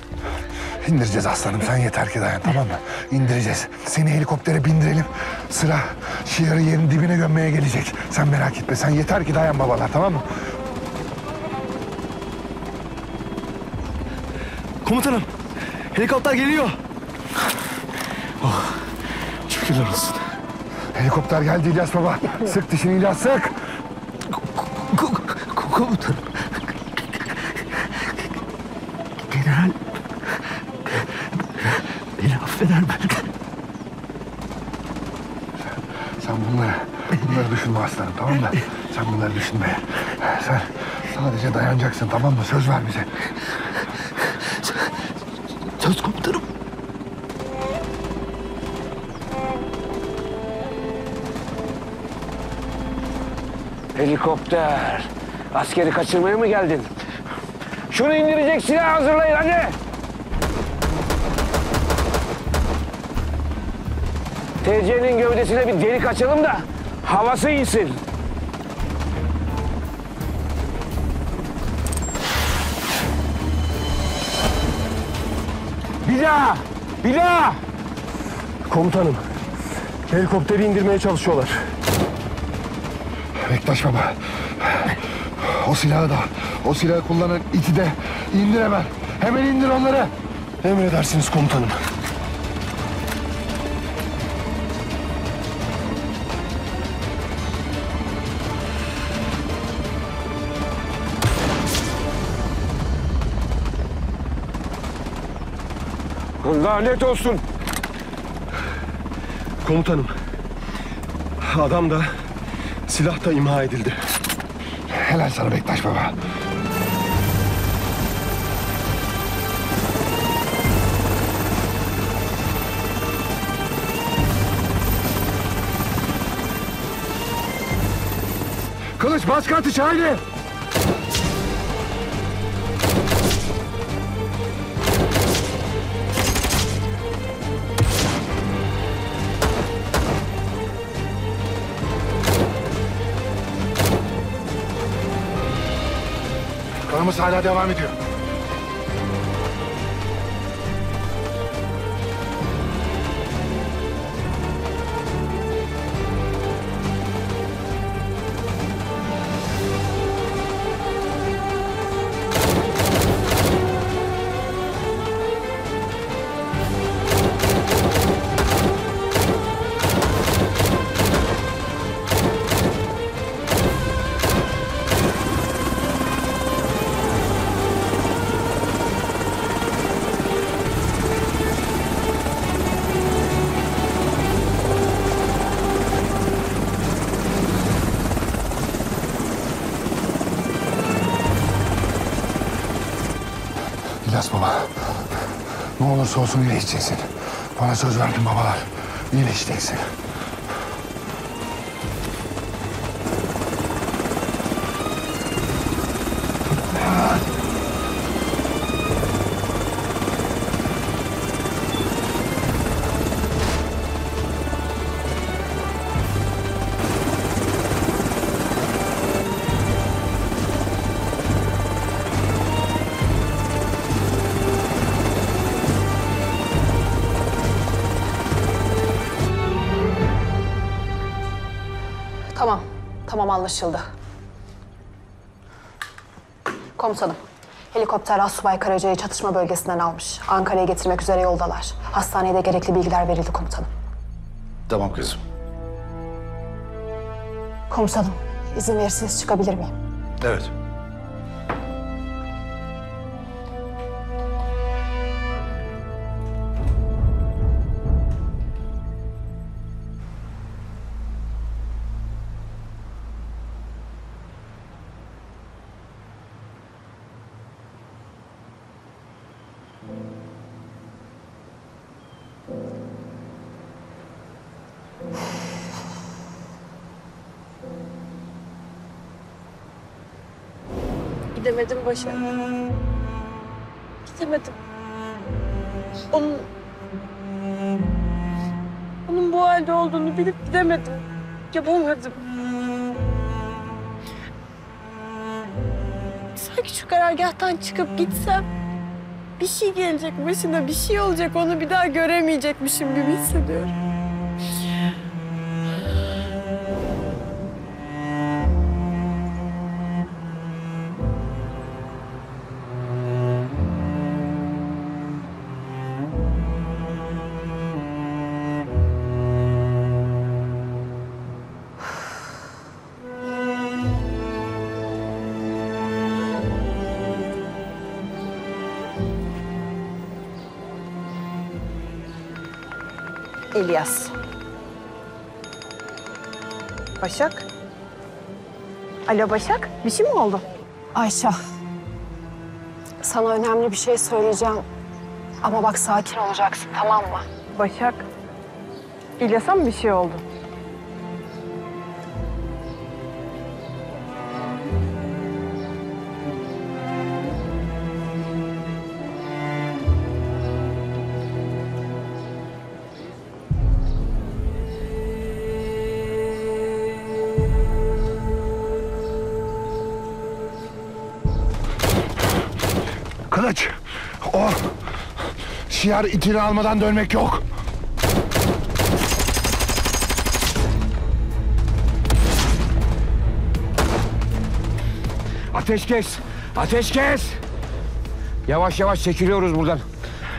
İndireceğiz aslanım. Sen yeter ki dayan tamam mı? İndireceğiz. Seni helikoptere bindirelim. Sıra Şiar'ı yerin dibine gömmeye gelecek. Sen merak etme. Sen yeter ki dayan babalar tamam mı? Komutanım. Helikopter geliyor. Şükürler olsun. Helikopter geldi İlyas baba. Sık dişini İlyas sık. Komutanım. General. Beni affeder mi? Sen bunları, bunları düşünme aslanım tamam mı? Sen bunları düşünme. Sen sadece dayanacaksın tamam mı? Söz ver bize. Söz komutanım. Helikopter. Askeri kaçırmaya mı geldin? Şunu indirecek silah hazırlayın hadi. TC'nin gövdesine bir delik açalım da havası insin. Bir daha! Bir daha! Komutanım. Helikopteri indirmeye çalışıyorlar. Bektaş baba. O silahı da, o silahı kullanan iti de indir hemen. Hemen indir onları. Emredersiniz komutanım. Lanet olsun. Komutanım. Adam da silah da imha edildi. Helal sana Bektaş Baba. Kılıç baskı haydi. Kanımız hala devam ediyor. Olursa olsun iyileşeceksin. Bana söz verdin babalar. İyileşeceksin. Tamam anlaşıldı. Komutanım. Helikopter Asubay Karaca'yı çatışma bölgesinden almış. Ankara'ya getirmek üzere yoldalar. Hastaneye de gerekli bilgiler verildi komutanım. Tamam kızım. Komutanım, izin verirseniz çıkabilir miyim? Evet. Başa. Gidemedim. Onun... Onun bu halde olduğunu bilip gidemedim. Yapamadım. Sanki şu karargahtan çıkıp gitsem... Bir şey gelecek başına, bir şey olacak. Onu bir daha göremeyecekmişim gibi hissediyorum. İlyas. Başak? Alo Başak, bir şey mi oldu? Ayşe. Sana önemli bir şey söyleyeceğim. Ama bak sakin olacaksın tamam mı? Başak, İlyas'a mı bir şey oldu? Şiar itini almadan dönmek yok. Ateşkes! Ateşkes! Yavaş yavaş çekiliyoruz buradan.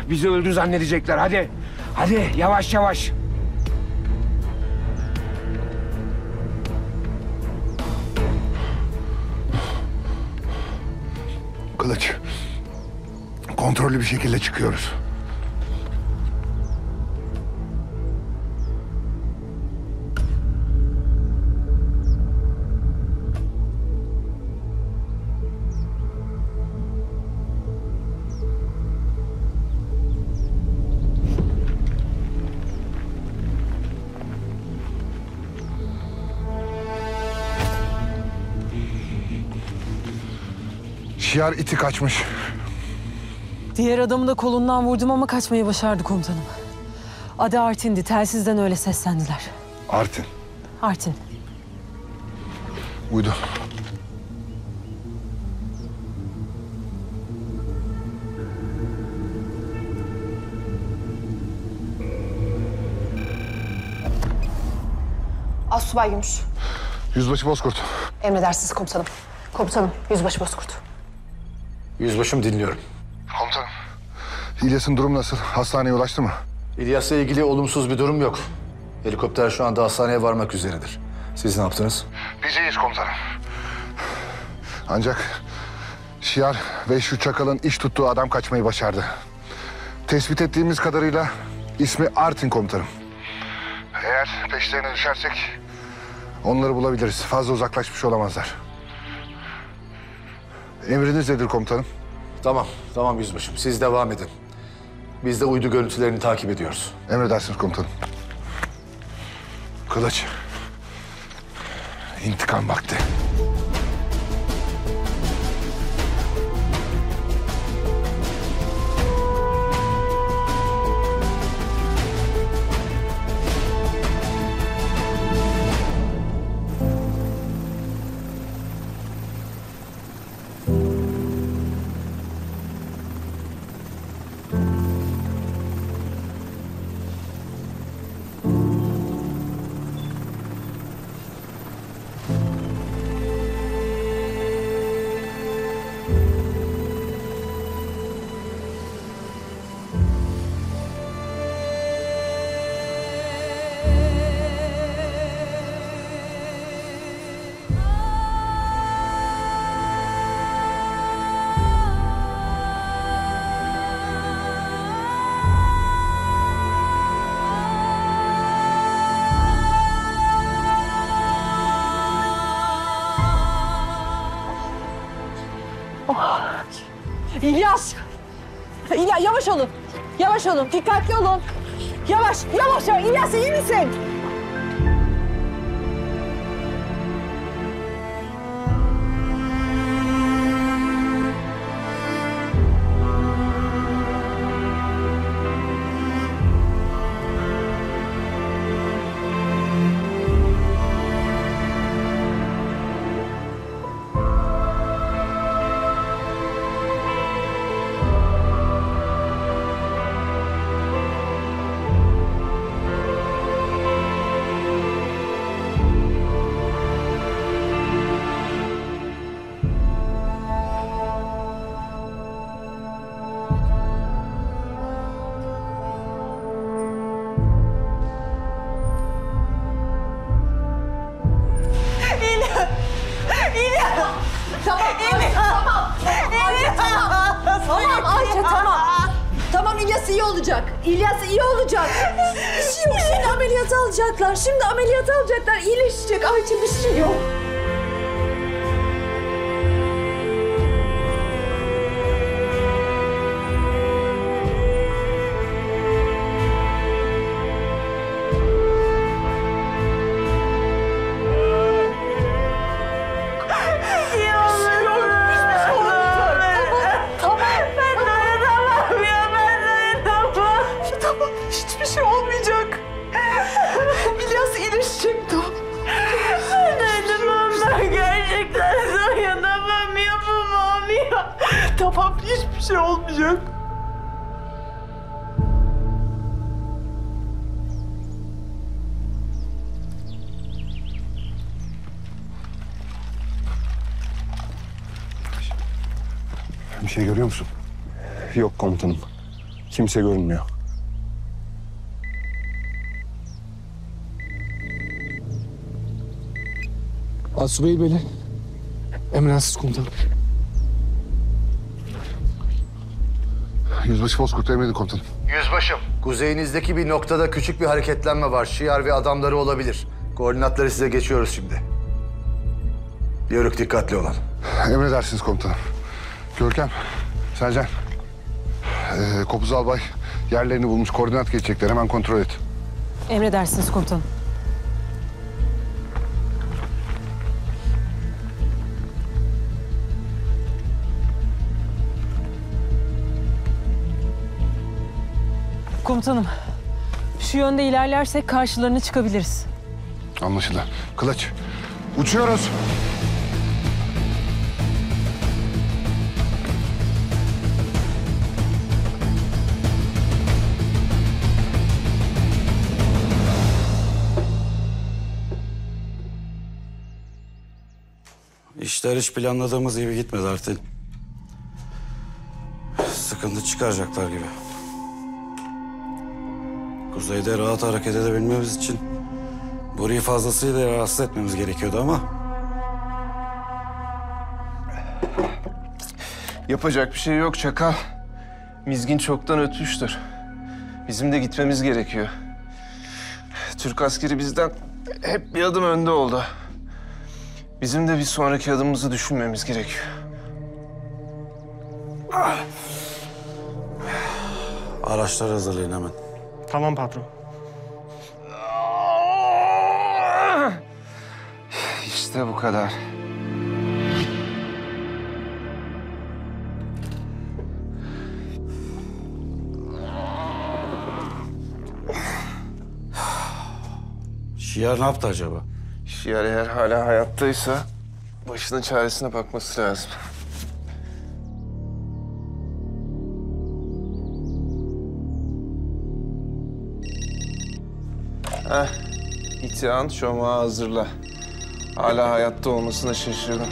Bizi öldü zannedecekler. Hadi. Hadi yavaş yavaş. Kılıç. Kontrollü bir şekilde çıkıyoruz. Şiar iti kaçmış. Diğer adamı da kolundan vurdum ama kaçmayı başardı komutanım. Adı Artin'di. Telsizden öyle seslendiler. Artin. Artin. Uydu. Assubay Gümüş. Yüzbaşı Bozkurt. Emredersiniz komutanım. Komutanım, Yüzbaşı Bozkurt. Yüzbaşım dinliyorum. Komutanım. İlyas'ın durumu nasıl? Hastaneye ulaştı mı? İlyas'la ilgili olumsuz bir durum yok. Helikopter şu anda hastaneye varmak üzeredir. Siz ne yaptınız? Biz iyiyiz komutanım. Ancak Şiar ve şu çakalın iş tuttuğu adam kaçmayı başardı. Tespit ettiğimiz kadarıyla ismi Artin komutanım. Eğer peşlerine düşersek onları bulabiliriz. Fazla uzaklaşmış olamazlar. Emriniz nedir komutanım? Tamam, tamam yüzbaşım. Siz devam edin. Biz de uydu görüntülerini takip ediyoruz. Emredersiniz komutanım. Kılıç. İntikam vakti. Olun. Dikkatli olun. Yavaş, yavaş. yavaş. İlyas iyi misin? İlyas iyi olacak. İlyas iyi olacak. Bir şey yok. Şimdi ameliyata alacaklar. Şimdi ameliyata alacaklar. İyileşecek Ayça bir şey yok. Yok komutanım. Kimse görünmüyor. Asubey Beyli. Emrensiz komutanım. Yüzbaşı Bozkurt emredin komutanım. Yüzbaşım. Kuzeyinizdeki bir noktada küçük bir hareketlenme var. Şiar ve adamları olabilir. Koordinatları size geçiyoruz şimdi. Yörük dikkatli olan. Emredersiniz komutanım. Görkem, Sercan. Ee, Kopuz Albay yerlerini bulmuş. Koordinat geçecekler. Hemen kontrol et. Emredersiniz komutanım. Komutanım, şu yönde ilerlersek karşılarına çıkabiliriz. Anlaşıldı. Kılıç, uçuyoruz. İşler hiç planladığımız gibi gitmedi Artil. Sıkıntı çıkaracaklar gibi. Kuzeyde rahat hareket edebilmemiz için burayı fazlasıyla rahatsız etmemiz gerekiyordu ama Yapacak bir şey yok Çakal. Mizgin çoktan ötmüştür. Bizim de gitmemiz gerekiyor. Türk askeri bizden hep bir adım önde oldu. Bizim de bir sonraki adımımızı düşünmemiz gerekiyor. araçları hazırlayın hemen. Tamam patron. İşte bu kadar. Şiar ne yaptı acaba? Şiar eğer hala hayattaysa başının çaresine bakması lazım. Heh, İtihan çomağı hazırla. Hala hayatta olmasına şaşırdım.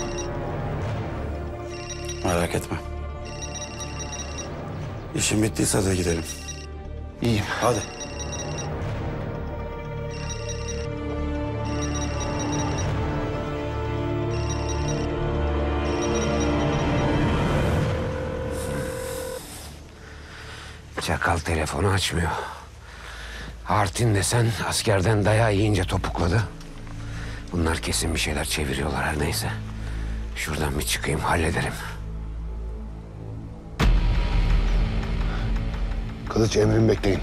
Merak etme. İşin bittiyse de gidelim. İyiyim. Hadi. Çakal telefonu açmıyor. Artin desen askerden dayağı yiyince topukladı. Bunlar kesin bir şeyler çeviriyorlar her neyse. Şuradan bir çıkayım hallederim. Kılıç emrin bekleyin.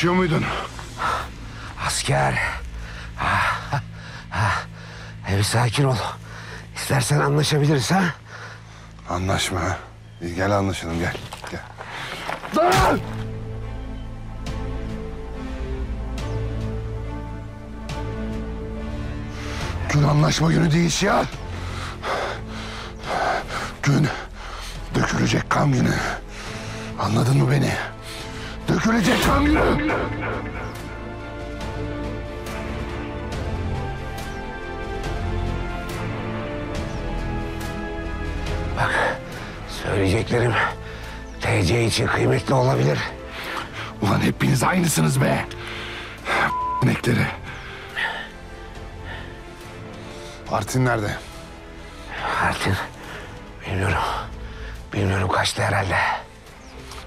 Sıvışıyor muydun? Asker. Ah, ah, ah. E, bir sakin ol. İstersen anlaşabiliriz ha. Anlaşma gel anlaşalım gel. Gel. Lan! Gün anlaşma günü değil ya. Gün dökülecek kan günü. Anladın mı beni? Dökülecek kan günü. Söyleyeceklerim TC için kıymetli olabilir. Ulan hepiniz aynısınız be. Nekleri. Artin nerede? Artin bilmiyorum. Bilmiyorum kaçtı herhalde.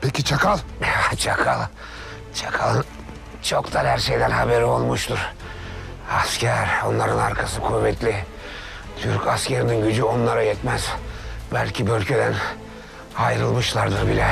Peki Çakal? Çakal. Çakal'ın çoktan her şeyden haberi olmuştur. Asker, onların arkası kuvvetli. Türk askerinin gücü onlara yetmez. Belki bölgeden ayrılmışlardır bile.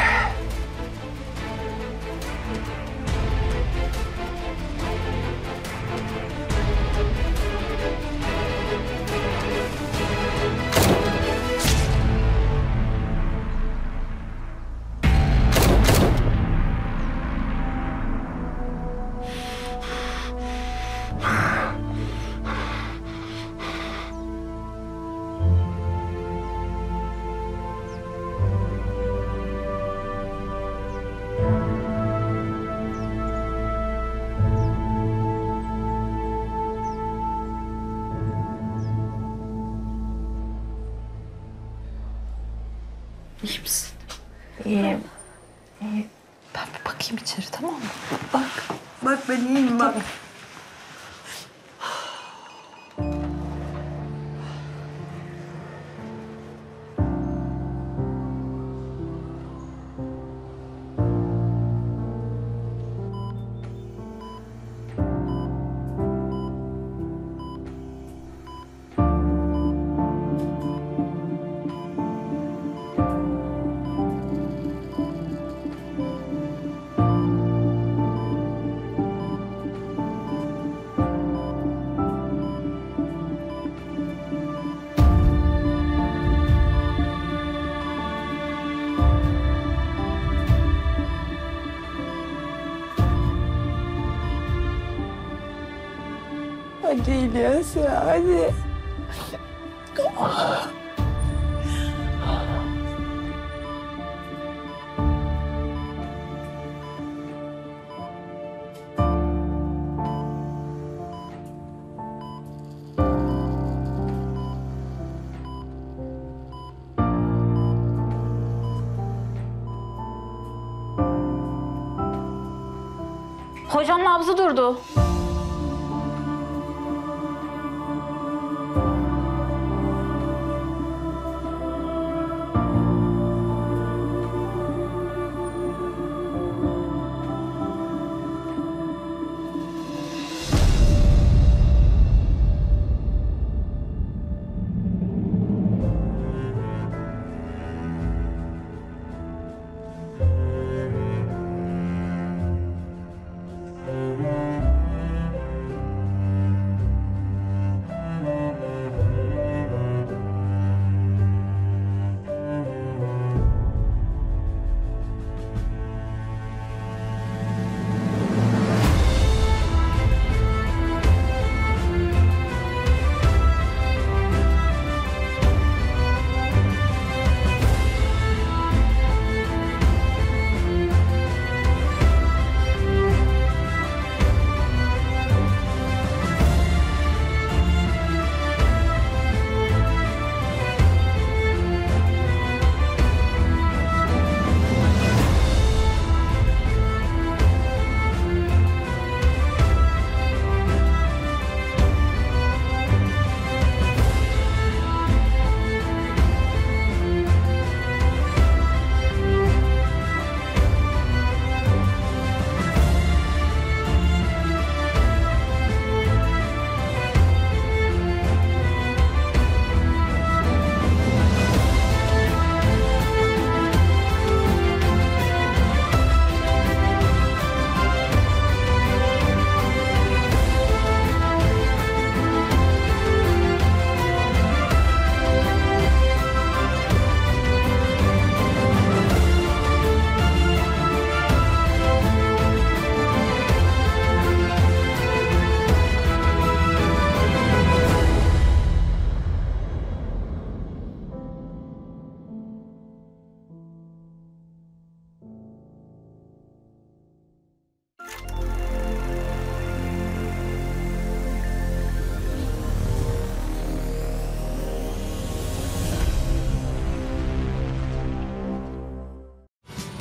Hadi İlyas ya hadi. Hocam nabzı durdu.